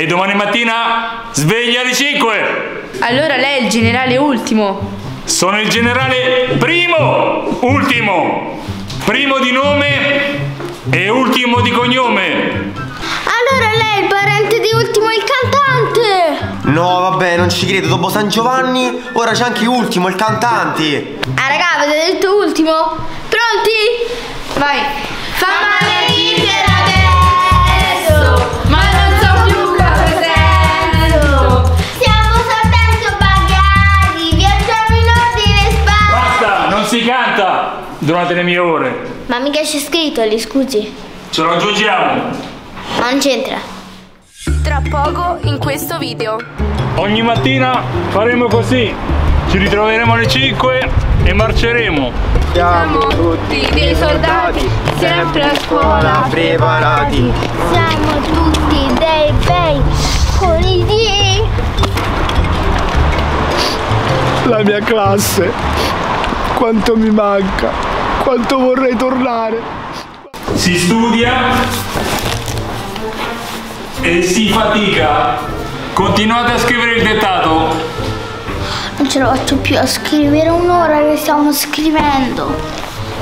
E domani mattina sveglia alle 5. Allora lei è il generale ultimo. Sono il generale primo, ultimo. Primo di nome e ultimo di cognome. Allora lei è il parente di Ultimo il cantante. No, vabbè, non ci credo. Dopo San Giovanni, ora c'è anche Ultimo, il cantante. Ah, raga, avete detto Ultimo? Pronti? Vai. Fa male durante le mie ore. Ma mica c'è scritto lì, scusi. Ce lo aggiungiamo. Ma non c'entra. Tra poco in questo video. Ogni mattina faremo così. Ci ritroveremo alle 5 e marceremo. Siamo tutti dei soldati, sempre a scuola preparati. Siamo tutti dei bei conigli. La mia classe. Quanto mi manca. Quanto vorrei tornare. Si studia e si fatica. Continuate a scrivere il dettato. Non ce la faccio più a scrivere un'ora che stiamo scrivendo.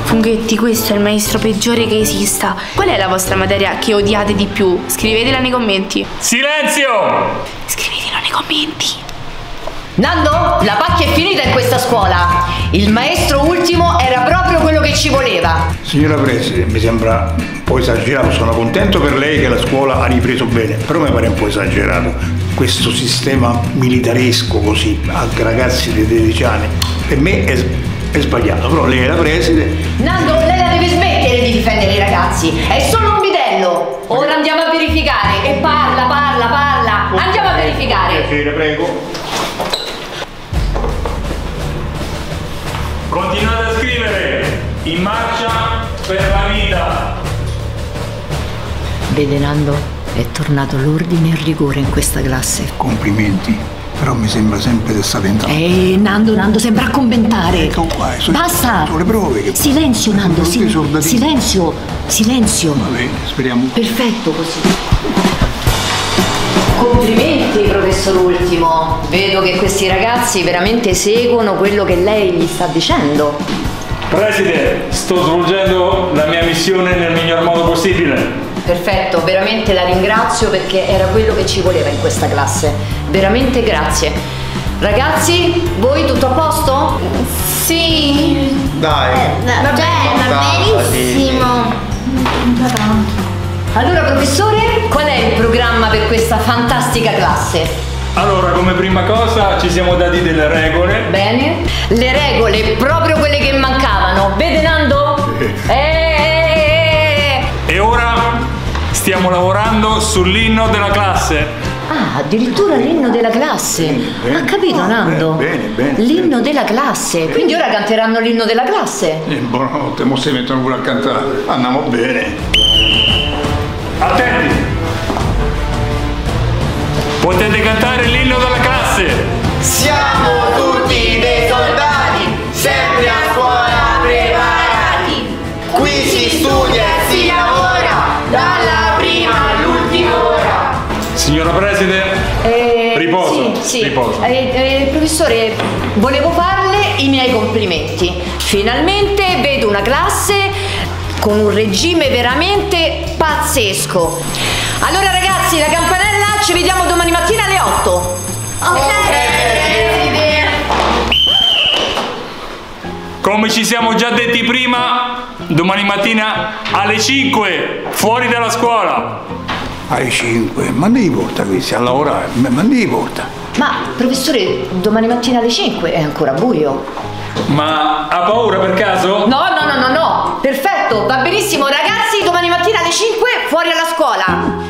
Funghetti, questo è il maestro peggiore che esista. Qual è la vostra materia che odiate di più? Scrivetela nei commenti. Silenzio! Scrivetela nei commenti. Nando, la pacchia è finita in questa scuola. Il maestro ultimo era proprio quello che ci voleva. Signora Preside, mi sembra un po' esagerato. Sono contento per lei che la scuola ha ripreso bene, però mi pare un po' esagerato. Questo sistema militaresco così, anche ragazzi di 13 anni, per me è, è sbagliato. Però lei è la preside. Nando, lei la deve smettere di difendere i ragazzi. È solo un bidello. Ora andiamo a verificare. E parla, parla, parla. Andiamo a verificare. Piacere, prego. Continuate a scrivere. In marcia per la vita. Vede Nando, è tornato l'ordine e il rigore in questa classe. Complimenti, però mi sembra sempre di stare entrando. Eh, Nando, Nando, sembra a commentare. Ecco qua, sono- Basta. sono le prove che- Silenzio, Nando, soldatini. Silenzio, silenzio. Va bene, speriamo. Perfetto così. Complimenti, professor Ultimo. Vedo che questi ragazzi veramente seguono quello che lei gli sta dicendo. Preside, sto svolgendo la mia missione nel miglior modo possibile. Perfetto, veramente la ringrazio perché era quello che ci voleva in questa classe. Veramente grazie. Ragazzi, voi tutto a posto? Sì. Dai. Va bene, va benissimo. Allora, professore, qual è il programma per questa fantastica classe? Allora, come prima cosa ci siamo dati delle regole. Bene? Le regole, proprio quelle che mancavano. Vede Nando? Eh, eh, eh, eh. E ora stiamo lavorando sull'inno della classe. Ah, addirittura l'inno della classe. Ha capito Nando? bene, bene, L'inno della classe. Quindi ora canteranno l'inno della classe. Eh, buonanotte, mo si mettono pure a cantare. Andiamo bene. Attenti! Potete cantare l'inno della classe. Siamo tutti dei soldati, sempre a scuola preparati. Qui si studia e si lavora, dalla prima all'ultima ora. Signora Preside, Eh, Riposo, Sì, sì. riposo. Eh, eh, professore, volevo farle i miei complimenti. Finalmente vedo una classe con un regime veramente pazzesco. Allora ragazzi, la campanella ci vediamo domani mattina alle 8. come ci siamo già detti prima, domani mattina alle 5, fuori dalla scuola. Alle 5, ma devi porta questi a lavorare, ma ma devi porta. Ma professore, domani mattina alle 5 è ancora buio. Ma ha paura per caso? No, no, no, no, no. Perfetto, va benissimo. Ragazzi, domani mattina alle 5 fuori alla scuola.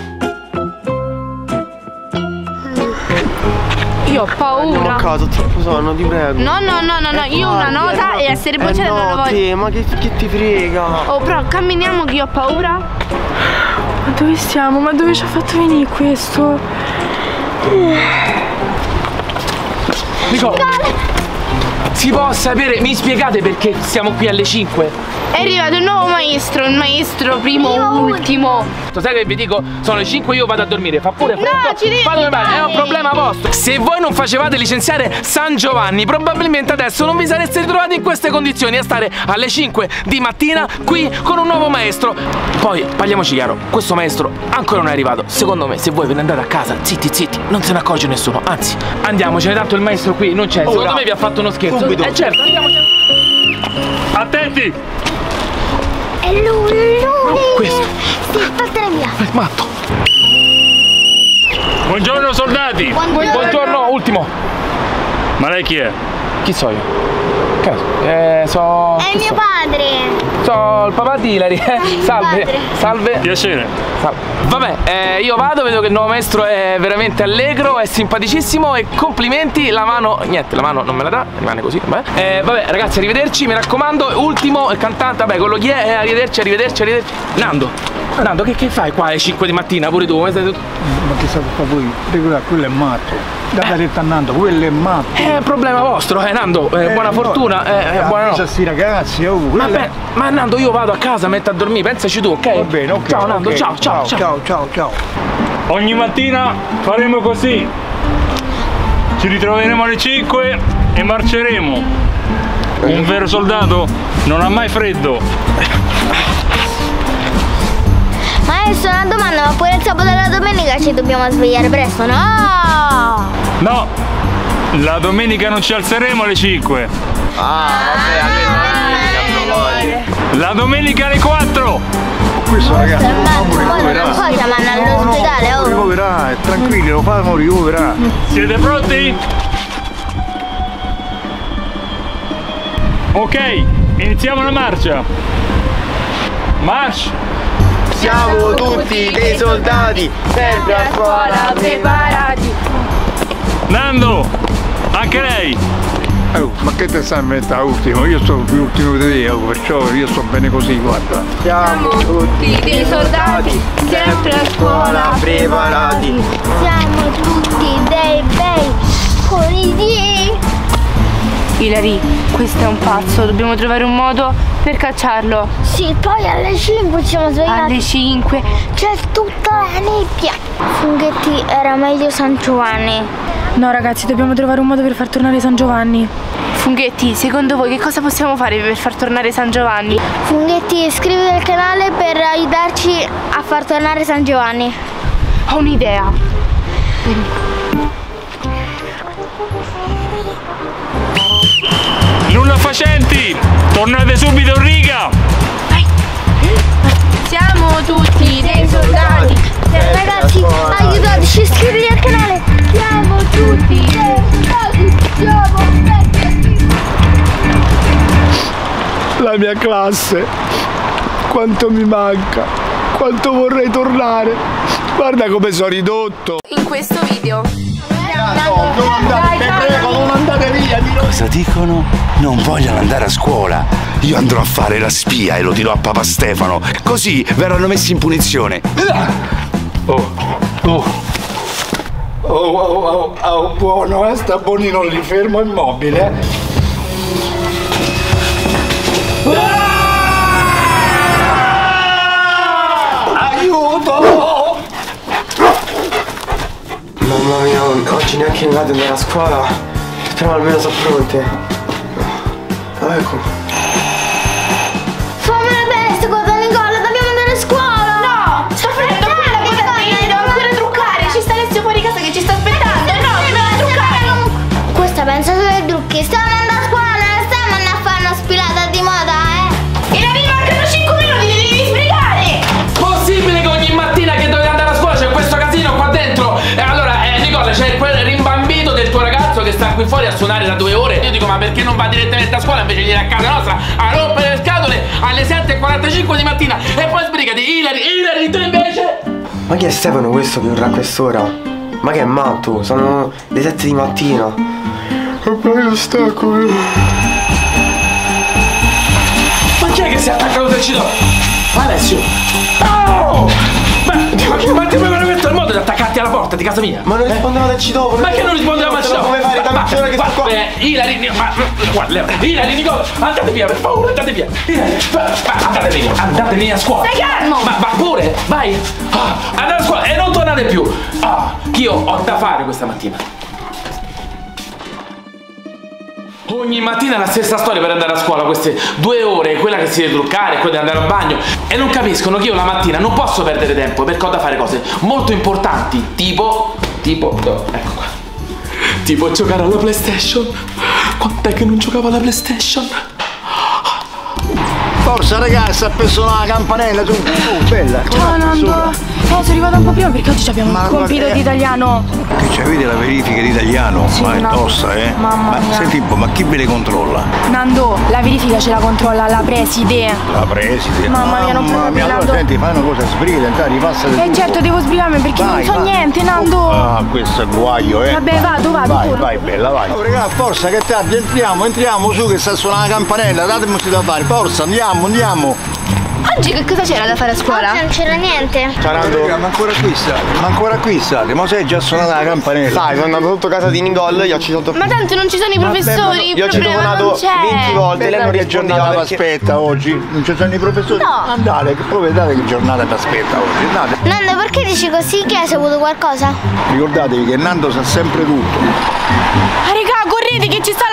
Io ho paura. casa, ho troppo sonno, ti prego. No, no, no, no, no, io una nota e essere bocciata non la voglio. ma che, che ti frega? Oh, però camminiamo che io ho paura. Ma dove stiamo? Ma dove ci ha fatto venire questo? Nicola! Si può sapere, mi spiegate perché siamo qui alle 5? È arrivato il nuovo maestro, il maestro primo ultimo. Sai che vi dico? Sono le 5 io vado a dormire, fa pure freddo. ci devi è un problema vostro. Se voi non facevate licenziare San Giovanni, probabilmente adesso non vi sareste ritrovati in queste condizioni a stare alle 5 di mattina qui con un nuovo maestro. Poi, parliamoci chiaro, questo maestro ancora non è arrivato. Secondo me, se voi ve ne andate a casa, zitti zitti, non se ne accorge nessuno. Anzi, andiamocene, tanto il maestro qui non c'è. Secondo me vi ha fatto uno scherzo. Subito. Eh certo, andiamocene. Attenti! È lui, lui. Questo. Sì, vattene via. È matto. Buongiorno soldati! Buongiorno, ultimo. Ma lei chi è? Chi so io? Caso. Eh, so. È mio so? padre. So il papà di Ilari. eh. Salve. padre. Salve. Piacere. Salve. Vabbè, eh, io vado, vedo che il nuovo maestro è veramente allegro, è simpaticissimo e complimenti. La mano. Niente, la mano non me la dà, rimane così. Vabbè, eh, vabbè ragazzi, arrivederci, mi raccomando. Ultimo, il cantante, vabbè, quello chi è? Eh, arrivederci, arrivederci, arrivederci. Nando. Nando, che, che fai qua alle 5 di mattina pure tu? Come stai tu? Ma che sa che fa voi? Regolare, quello è matto. Date retta a Nando, quello è matto. È problema vostro, eh Nando, eh, buona fortuna, eh, eh, buonanotte. sti ragazzi, oh, è- Vabbè, ma Nando io vado a casa, metto a dormire, pensaci tu, ok? Va bene, ok. Ciao Nando, ok. ciao, ciao, ciao. ciao, ciao, ciao. Ogni mattina faremo così. Ci ritroveremo alle 5 e marceremo. Un vero soldato non ha mai freddo. Maestro, una domanda, ma pure il sabato e la domenica ci dobbiamo svegliare presto, no? No, la domenica non ci alzeremo alle 5. Ah, La domenica alle 4. Questo ragazzi Ma lo famo poi non ricoverare. puoi chiamarlo all'ospedale, Lo oh. ricoverare, tranquilli, lo famo ricoverare. Siete pronti? Ok, iniziamo la marcia. March! Siamo tutti dei soldati, sempre a scuola preparati. Nando, anche lei. Oh, ma che te stai a mettere a ultimo? Io sono più ultimo di te, oh, perciò io sto bene così, guarda. Siamo tutti dei soldati, sempre a scuola preparati. Siamo tutti dei bei polizia. Hilary, questo è un pazzo, dobbiamo trovare un modo per cacciarlo. Sì, poi alle 5 ci siamo svegliati. Alle 5. C'è tutta la nebbia. Funghetti era meglio San Giovanni. No ragazzi, dobbiamo trovare un modo per far tornare San Giovanni. Funghetti, secondo voi che cosa possiamo fare per far tornare San Giovanni? Funghetti, iscriviti al canale per aiutarci a far tornare San Giovanni. Ho un'idea. Nulla facenti! Tornate subito in riga! Siamo tutti dei soldati. Ragazzi, aiutateci, iscriviti al canale. Siamo tutti dei soldati. Siamo. La mia classe, quanto mi manca, quanto vorrei tornare. Guarda come sono ridotto. In questo video. Non andate, vi prego, non andate via. Cosa dicono? Non vogliono andare a scuola. Io andrò a fare la spia e lo dirò a Papa Stefano. Così verranno messi in punizione. Oh, oh. Oh, oh, oh, oh, buono, eh, sta bonino lì fermo immobile. Aiuto! Mamma mia, oggi neanche in grado di andare a scuola. Speriamo almeno sono pronte. Ah, ecco. Fammi bene sta cosa, Nicola, dobbiamo andare a scuola. No, sto finendo qui la copertina, devo ancora truccare. Ci sta Alessio fuori casa che ci sta aspettando. No, devo truccare. Questa pensa solo ai trucchi. Stiamo qui fuori a suonare da due ore. Io dico, ma perché non va direttamente a scuola invece di venire a casa nostra a rompere le scatole alle 7.45 di mattina? E poi sbrigati, Hilary, Hilary, tu invece? Ma chi è Stefano questo che urla a quest'ora? Ma che è matto? Sono le 7 di mattina. Papà, io stacco. Ma chi è che si è attaccato del cito? Alessio! Oh! Casa mia? Ma non rispondeva al citofono. Ma che non rispondeva al citofono? Come fare? Dammi Ma- che sto qua. eh, Ilari, ma, guarda, Ilari, Nicola, andate via, per favore, andate via. Andate via, andate via a scuola. Stai calmo. Ma, ma pure, vai. Ah, andate a scuola e non tornate più. Ah, che io ho da fare questa mattina. Ogni mattina è la stessa storia per andare a scuola, queste due ore, quella che si deve truccare, quella di andare al bagno. E non capiscono che io la mattina non posso perdere tempo perché ho da fare cose molto importanti, tipo. tipo. no, ecco qua. Tipo giocare alla PlayStation. Quant'è che non giocavo alla PlayStation? Forza ragazzi, ha preso la campanella tu. Oh, bella. Ciao Nando. No, sono arrivata un po' prima perché oggi abbiamo Ma un compito guarda, di italiano. Che ci avete la verifica di italiano? Sì, ma è no. tosta, eh? Mamma ma mia. senti un po', ma chi ve le controlla? Nando, la verifica ce la controlla la preside. La preside. Mamma mia, non Mamma mia, allora senti, fai una cosa, sbrigati, entrare, ripassati Eh tutto. certo, devo sbrigarmi perché Vai, non so vai. niente, Nando. Ah, questo è guaio, eh. Vabbè, vado, vado, Vai, corro. vai, bella, vai. Oh, raga, forza, che tardi, entriamo, entriamo su che sta suonando la campanella, datemi da fare, forza, andiamo, andiamo. Oggi che cosa c'era da fare a scuola? Oggi non c'era niente. Raga, ma ancora qui state? Ma ancora qui state? Ma sei già suonata la campanella? Sai, sono andato sotto casa di Nicole, gli ho citato. Ma tanto non ci sono i professori, il Io ci ho problema telefonato non c'è. 20 volte, lei non giornata perché... aspetta oggi? Non ci sono i professori? No. Andate, che proprio date che giornata ti aspetta oggi? Andate. Nando, perché dici così che hai saputo qualcosa? Ricordatevi che Nando sa sempre tutto. Ah, raga, correte che ci sta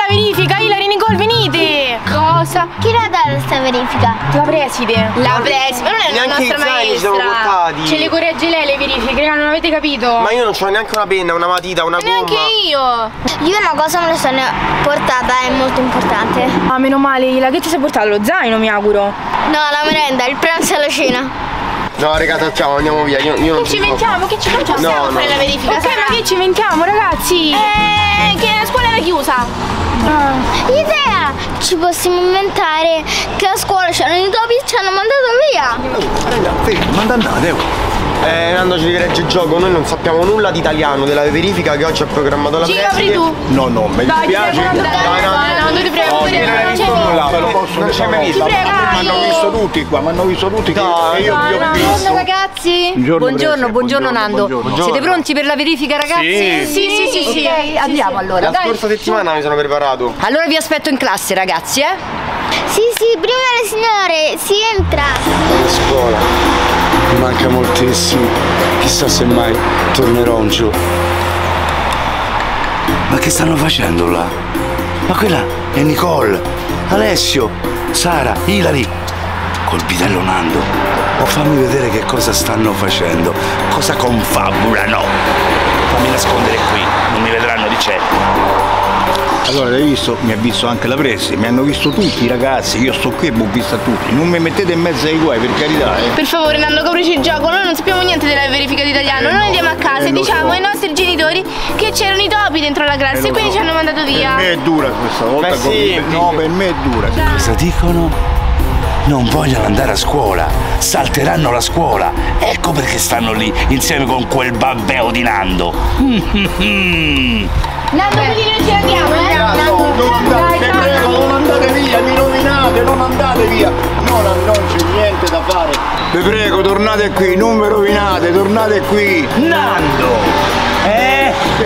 la. Hilary, Nicole, venite. Cosa? Chi l'ha data questa verifica? La preside. La presi, ma non è la Neanche nostra ci siamo maestra. portati. Ce le corregge lei le verifiche, non avete capito? Ma io non c'ho neanche una penna, una matita, una gomma. Neanche io. Io una cosa me la sono portata, è molto importante. Ah, meno male, Ila, che ti sei portato? Lo zaino, mi auguro. No, la merenda, il pranzo e la cena. No, raga, tacciamo, andiamo via. Io, io non Che ci inventiamo? Che ci facciamo? No, Possiamo no. fare la verifica, Ok, Sara? ma che ci inventiamo, ragazzi? Eh, che la scuola era chiusa. Idea! Ci possiamo inventare che a scuola c'erano i topi e ci hanno mandato via. Raga, fermo, manda andate. oh. Eh, Nando ci rilegge il gioco, noi non sappiamo nulla di italiano, della verifica che oggi ha programmato la Ci apri tu. No, no, mi Dai, dispiace. Dai, no, no. no, ti prego, ti prego, non non c'è mai visto. Ma mi hanno visto tutti qua, mi hanno visto tutti che Dai, io vi ho visto. ragazzi. Buongiorno, buongiorno, buongiorno, Nando. buongiorno. Siete pronti per la verifica, ragazzi? Sì. Sì, sì, sì, andiamo allora. La scorsa settimana mi sono preparato. Allora vi aspetto in classe, ragazzi, eh? Sì, sì, prima le signore, si entra. scuola. Manca moltissimo. Chissà se mai tornerò un giorno. Ma che stanno facendo là? Ma quella è Nicole, Alessio, Sara, Ilari. Col bidello Nando. O fammi vedere che cosa stanno facendo. Cosa confabulano. Fammi nascondere qui, non mi vedranno di certo. Allora, l'hai visto? Mi ha visto anche la pressa, mi hanno visto tutti i ragazzi, io sto qui e mi ho visto a tutti. Non mi mettete in mezzo ai guai, per carità, eh. Per favore, Nando, coprici il gioco. Noi non sappiamo niente della verifica di italiano. Eh, Noi no, andiamo a casa eh, e diciamo so. ai nostri genitori che c'erano i topi dentro la classe Eh, e lo quindi so. ci hanno mandato via. Per me è dura questa volta. Beh, sì, no, per me è dura. Cosa dicono? Non vogliono andare a scuola, salteranno la scuola. Ecco perché stanno lì insieme con quel babbeo di Nando. Nando, quindi noi ci andiamo, eh? No, non andate, vi prego, non andate via, mi rovinate, non andate via. No, no, non c'è niente da fare. Vi prego, tornate qui, non mi rovinate, tornate qui. Nando! Eh?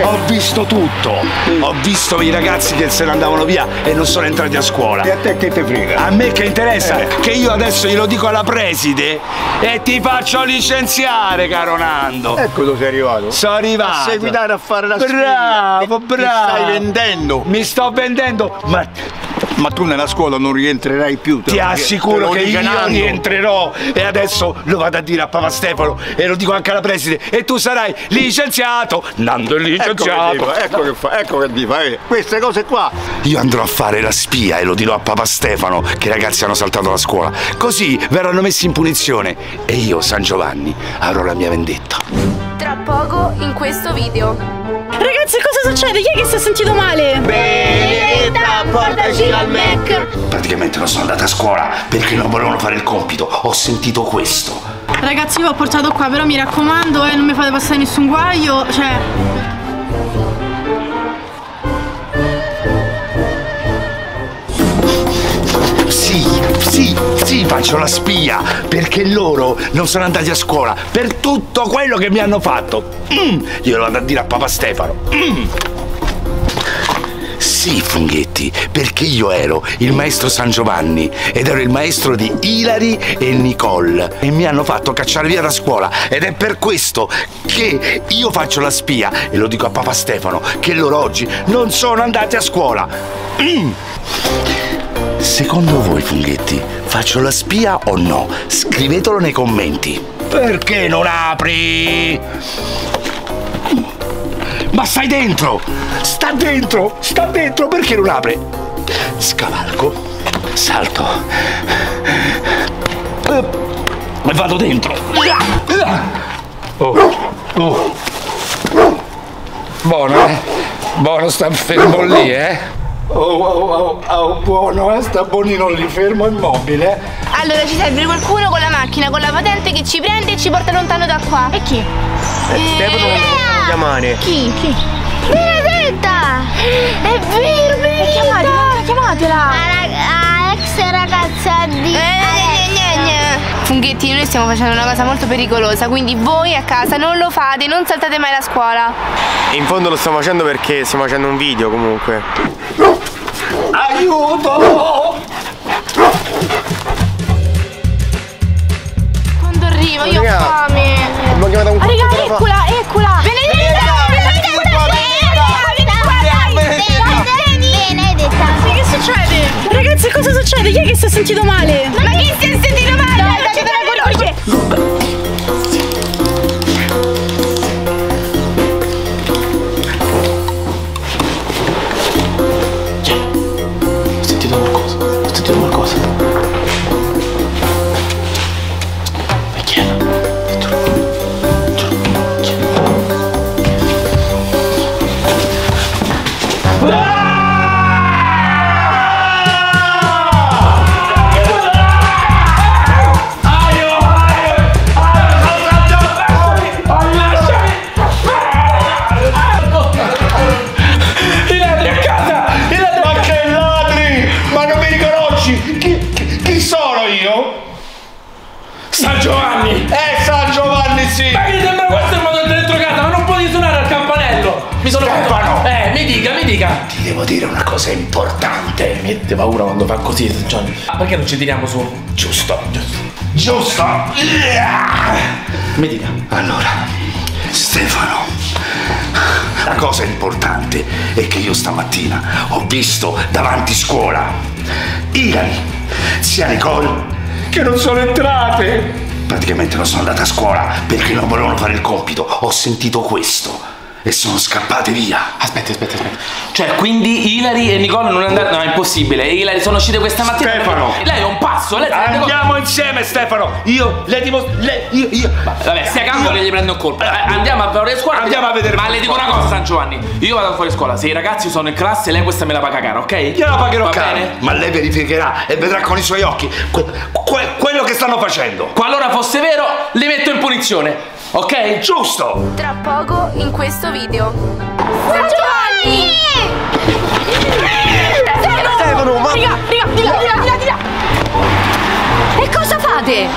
Ho visto tutto. Ho visto i ragazzi che se ne andavano via e non sono entrati a scuola. E a te che ti frega? A me che interessa Eh. che io adesso glielo dico alla preside e ti faccio licenziare, caro Nando. Ecco dove sei arrivato. Sono arrivato. A seguitare a fare la Bravo, sfida. Ti- bravo. Ti stai vendendo. Mi sto vendendo, ma Ma tu nella scuola non rientrerai più. te ti lo- assicuro che io Nando. rientrerò e adesso lo vado a dire a Papa Stefano e lo dico anche alla preside e tu sarai licenziato. Nando è Ecco che, licenziato. dico, ecco che fa, ecco che fa, eh. Queste cose qua. Io andrò a fare la spia e lo dirò a Papa Stefano che i ragazzi hanno saltato la scuola. Così verranno messi in punizione e io, San Giovanni, avrò la mia vendetta. Tra poco in questo video. Ragazzi, cosa succede? Chi è che si è sentito male? Benedetta, portaci al Mac. Praticamente non sono andata a scuola perché non volevano fare il compito. Ho sentito questo. Ragazzi, io vi ho portato qua, però mi raccomando, eh, non mi fate passare nessun guaio. Cioè. Sì, sì, sì, faccio la spia perché loro non sono andati a scuola per tutto quello che mi hanno fatto. Mm, io lo vado a dire a Papa Stefano. Mm. Sì, funghetti, perché io ero il maestro San Giovanni ed ero il maestro di Ilari e Nicole e mi hanno fatto cacciare via da scuola ed è per questo che io faccio la spia e lo dico a Papa Stefano che loro oggi non sono andati a scuola. Mm. Secondo voi, funghetti, faccio la spia o no? Scrivetelo nei commenti. Perché non apri? Ma stai dentro! Sta dentro! Sta dentro! Perché non apre? Scavalco, salto e vado dentro. Oh, oh. Buono, eh? Buono, sta fermo lì, eh? Oh, oh, oh, oh, buono, eh? Sta buonino lì, fermo immobile. Allora ci serve qualcuno con la macchina, con la patente che ci prende e ci porta lontano da qua. E chi? Stefano non lo chiamare. Chi? Chi? Benedetta! È vero, Benedetta! Chiamatela, chiamatela! Ah, rag- ah, ex ragazza di... Funghetti, noi stiamo facendo una cosa molto pericolosa, quindi voi a casa non lo fate, non saltate mai la scuola. In fondo lo stiamo facendo perché stiamo facendo un video comunque. Aiuto! Quando arrivo, io ho fame. Cosa succede? Chi è che si è sentito male? Ma chi si è sentito male? Non ci deve conoscere. Mette paura quando fa così, Giovanni. Ah, perché non ci tiriamo su? Giusto. Giusto. Mi dica. Allora, Stefano, la cosa importante è che io stamattina ho visto davanti scuola Ilari, zia Nicole, che non sono entrate. Praticamente non sono andate a scuola perché non volevano fare il compito. Ho sentito questo e sono scappate via. Aspetta, aspetta, aspetta. Cioè, quindi Ilari e Nicola non andate. No, è impossibile. Ilari sono uscite questa mattina. Stefano! Lei è un pazzo, lei Andiamo insieme, Stefano. Io le dimostro. Io, io. Vabbè, stia calmo che gli prendo un colpo. Eh, Andiamo a fuori scuola. Andiamo a vedere Ma le dico una cosa, San Giovanni. Io vado fuori scuola. Se i ragazzi sono in classe, lei questa me la paga cara, ok? Gliela pagherò Va caro, bene? ma lei verificherà e vedrà con i suoi occhi que- que- quello che stanno facendo. Qualora fosse vero, li metto in punizione, ok? Giusto! Tra poco in questo video. San Giovanni! Stefano, ma- Raga, raga, di là, di là, di là, di là. E cosa fate?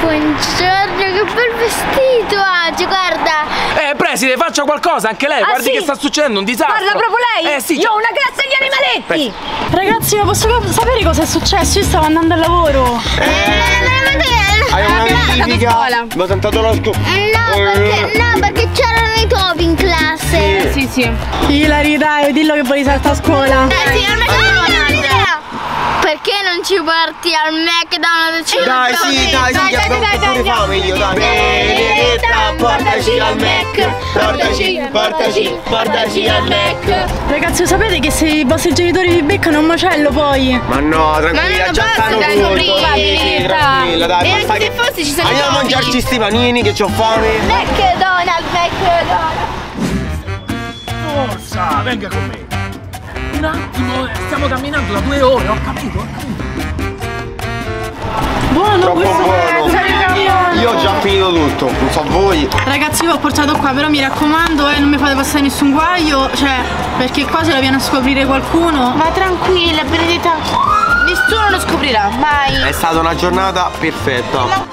Buongiorno, che bel vestito oggi, guarda. Eh, preside, faccia qualcosa anche lei. Ah, Guardi sì? che sta succedendo, un disastro. Parla proprio lei? Eh sì, Io ho una classe di animaletti! Ragazzi, ma posso sapere cosa è successo? Io stavo andando al lavoro. Hai una verifica? Mi ho tentato lo scopo. No, perché, no, perché c'erano i topi in classe. Sì, sì. Ilari, dai, dillo che vuoi saltare a scuola. Eh, sì, non ho un'idea. Perché non ci porti al McDonald's? Dai, sì, dai, sì, che abbiamo pure fame io, dai. Benedetta, portaci al Mac. Portaci, portaci, portaci al Mac. Ragazzi, sapete che se i vostri genitori vi beccano un macello poi? Ma no, tranquilla, non già stanno dai, tutto. Sì, tranquilla, dai, E anche che- se fosse ci sono Andiamo a mangiarci sti panini che ho fame. McDonald's, McDonald's. Forza, venga con me. Un attimo, stiamo camminando da due ore, ho capito, ho capito. Buono Troppo questo buono. pezzo. Io ho già finito tutto, non so voi. Ragazzi, io l'ho portato qua, però mi raccomando, eh, non mi fate passare nessun guaio, cioè, perché qua se la viene a scoprire qualcuno. Ma tranquilla, Benedetta. Nessuno lo scoprirà, mai. È stata una giornata perfetta.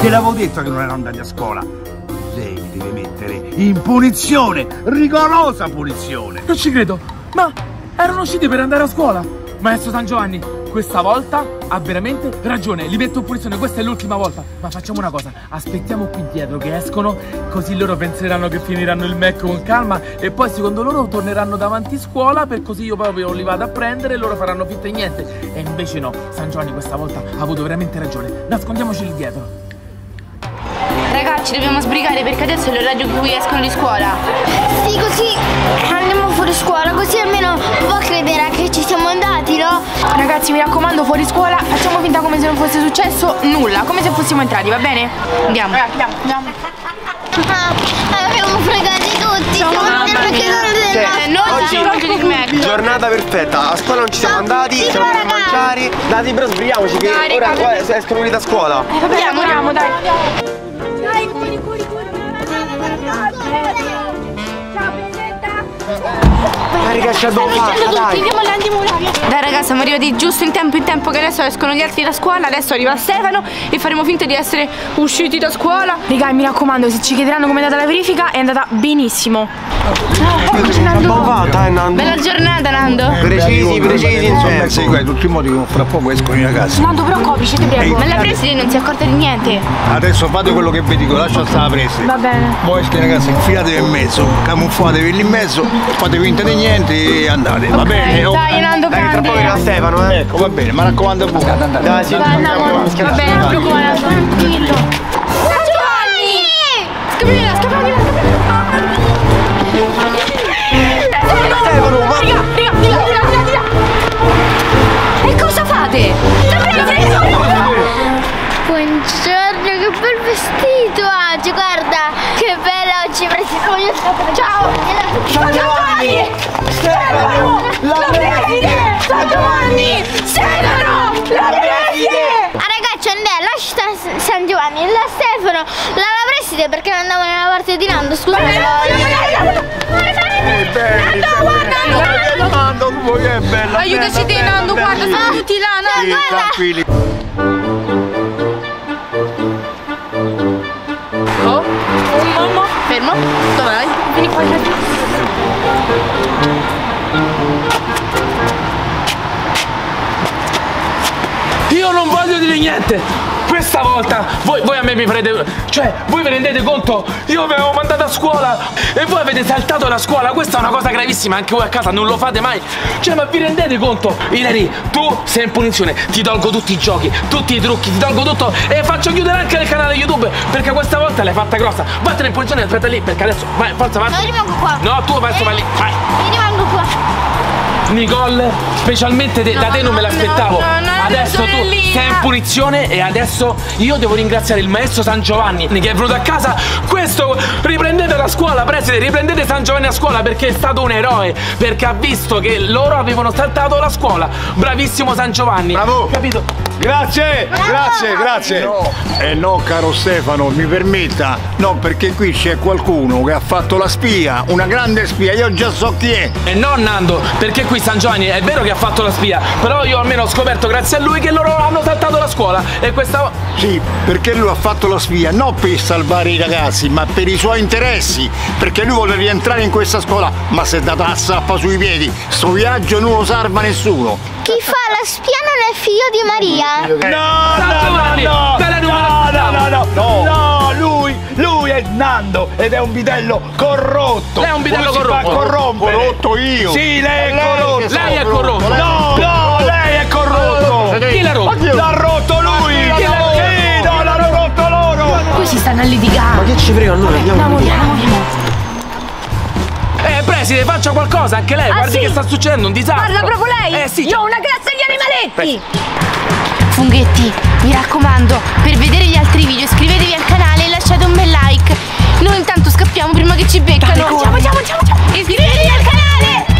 Te l'avevo detto che non erano andati a scuola. Lei mi deve mettere in punizione, rigorosa punizione. Non ci credo. Ma erano usciti per andare a scuola. Maestro San Giovanni, questa volta ha veramente ragione. Li metto in punizione, questa è l'ultima volta. Ma facciamo una cosa, aspettiamo qui dietro che escono, così loro penseranno che finiranno il Mac con calma e poi secondo loro torneranno davanti scuola per così io proprio li vado a prendere e loro faranno finta di niente. E invece no, San Giovanni questa volta ha avuto veramente ragione. Nascondiamoci lì dietro. Ragazzi, dobbiamo sbrigare perché adesso è l'orario in cui escono di scuola. Sì, così andiamo fuori scuola, così almeno papà crederà che ci siamo andati, no? Ragazzi, mi raccomando, fuori scuola facciamo finta come se non fosse successo nulla, come se fossimo entrati, va bene? Andiamo. Andiamo, andiamo. Ah, abbiamo fregati tutti, siamo andati perché non Cioè, Eh, raggio di smack. Giornata perfetta, a scuola non ci siamo andati, siamo andati a mangiare. Dai, però sbrighiamoci che Dai, ora guarda, escono quelli da scuola. Andiamo, andiamo, dai. Ce l'abbiamo fatta, dai. Ragazzi, siamo arrivati giusto in tempo in tempo che adesso escono gli altri da scuola, adesso arriva Stefano e faremo finta di essere usciti da scuola. Raga, mi raccomando, se ci chiederanno com'è andata la verifica, è andata benissimo. L'abbiamo fatta, eh, Nando. Bella giornata Nando. Precisi, precisi, insomma. Sì, guarda, tutti i modi che fra poco escono i ragazzi. Nando, però copici, ti prego. Ma la preside non si è accorta di niente. Adesso fate quello che vi dico, lascia stare la presa. Va bene. Voi esce ragazzi, infilatevi in mezzo, camuffatevi lì in mezzo, fate finta di niente e andate, va bene? Oh, Dai, Nando, Dai, tra poco Stefano, eh. Ecco, va bene, mi raccomando a voi. Dai, sì, Dai, andiamo. andiamo. Va bene, non preoccupare, tranquillo. Giovanni! Scappina, scappina, Stefano, ma... Raga, raga, di là, di là, di là, di là. E cosa fate? Buongiorno, che bel vestito bella oggi preside. Ciao! San Giovanni! Stefano! La preside! San Giovanni! Stefano! La preside! Ah ragazzi, Andrea, lascia San Giovanni, la Stefano, la, la preside perché non andavo nella parte di Nando, scusate. Nando, voi che bella. Aiutaci te, Nando, guarda, sono tutti là, Sì, Nando. tranquilli. Fermo. Vai? Vieni qua. Io non voglio dire niente. Questa volta voi, voi a me mi prendete. Cioè, voi vi rendete conto? Io vi avevo mandato a scuola e voi avete saltato la scuola. Questa è una cosa gravissima, anche voi a casa non lo fate mai. Cioè, ma vi rendete conto? Ilari, tu sei in punizione, ti tolgo tutti i giochi, tutti i trucchi, ti tolgo tutto e faccio chiudere anche il canale YouTube. Perché questa volta l'hai fatta grossa. Vattene in punizione aspetta lì, perché adesso. Vai, forza, vai. No, io rimango qua. No, tu adesso vai lì. Vai. Io rimango qua. Nicole, specialmente te- da te non me l'aspettavo. no, no, adesso tu sei in punizione e adesso io devo ringraziare il maestro San Giovanni che è venuto a casa. Questo riprendete la scuola, preside, riprendete San Giovanni a scuola perché è stato un eroe, perché ha visto che loro avevano saltato la scuola. Bravissimo San Giovanni. Bravo. Capito? Grazie, grazie, grazie. Eh no, caro Stefano, mi permetta. No, perché qui c'è qualcuno che ha fatto la spia, una grande spia, io già so chi è. E no Nando, perché qui San Giovanni è vero che ha fatto la spia, però io almeno ho scoperto grazie a lui che loro hanno saltato la scuola e questa Sì, perché lui ha fatto la spia non per salvare i ragazzi, ma per i suoi interessi. Perché lui vuole rientrare in questa scuola, ma si è data la zappa sui piedi. Sto viaggio non lo salva nessuno. Chi fa la spia non è figlio di Maria? No, San Giovanni, bella no, no, no, no, no, lui, lui è Nando ed è un bidello corrotto. Lei è un bidello Come si fa a corrotto. corrompere? Corrotto io. Sì, lei è corrotto. Lei è corrotto. No, no, lei è corrotto. Chi l'ha rotto? L'ha rotto lui. Chi l'ha rotto? Sì, no, l'hanno rotto loro. Qui si stanno a litigare. Ma che ci frega noi? Andiamo Andiamo. Eh, preside, faccia qualcosa, anche lei. Guardi sì? che sta succedendo un disastro. Parla proprio lei? Eh sì. Io ho una classe agli animaletti. Funghetti, mi raccomando, per vedere gli altri video iscrivetevi al canale e lasciate un bel like. Noi intanto scappiamo prima che ci beccano. Dai. Ciao, ciao, ciao, ciao. Iscrivetevi al canale.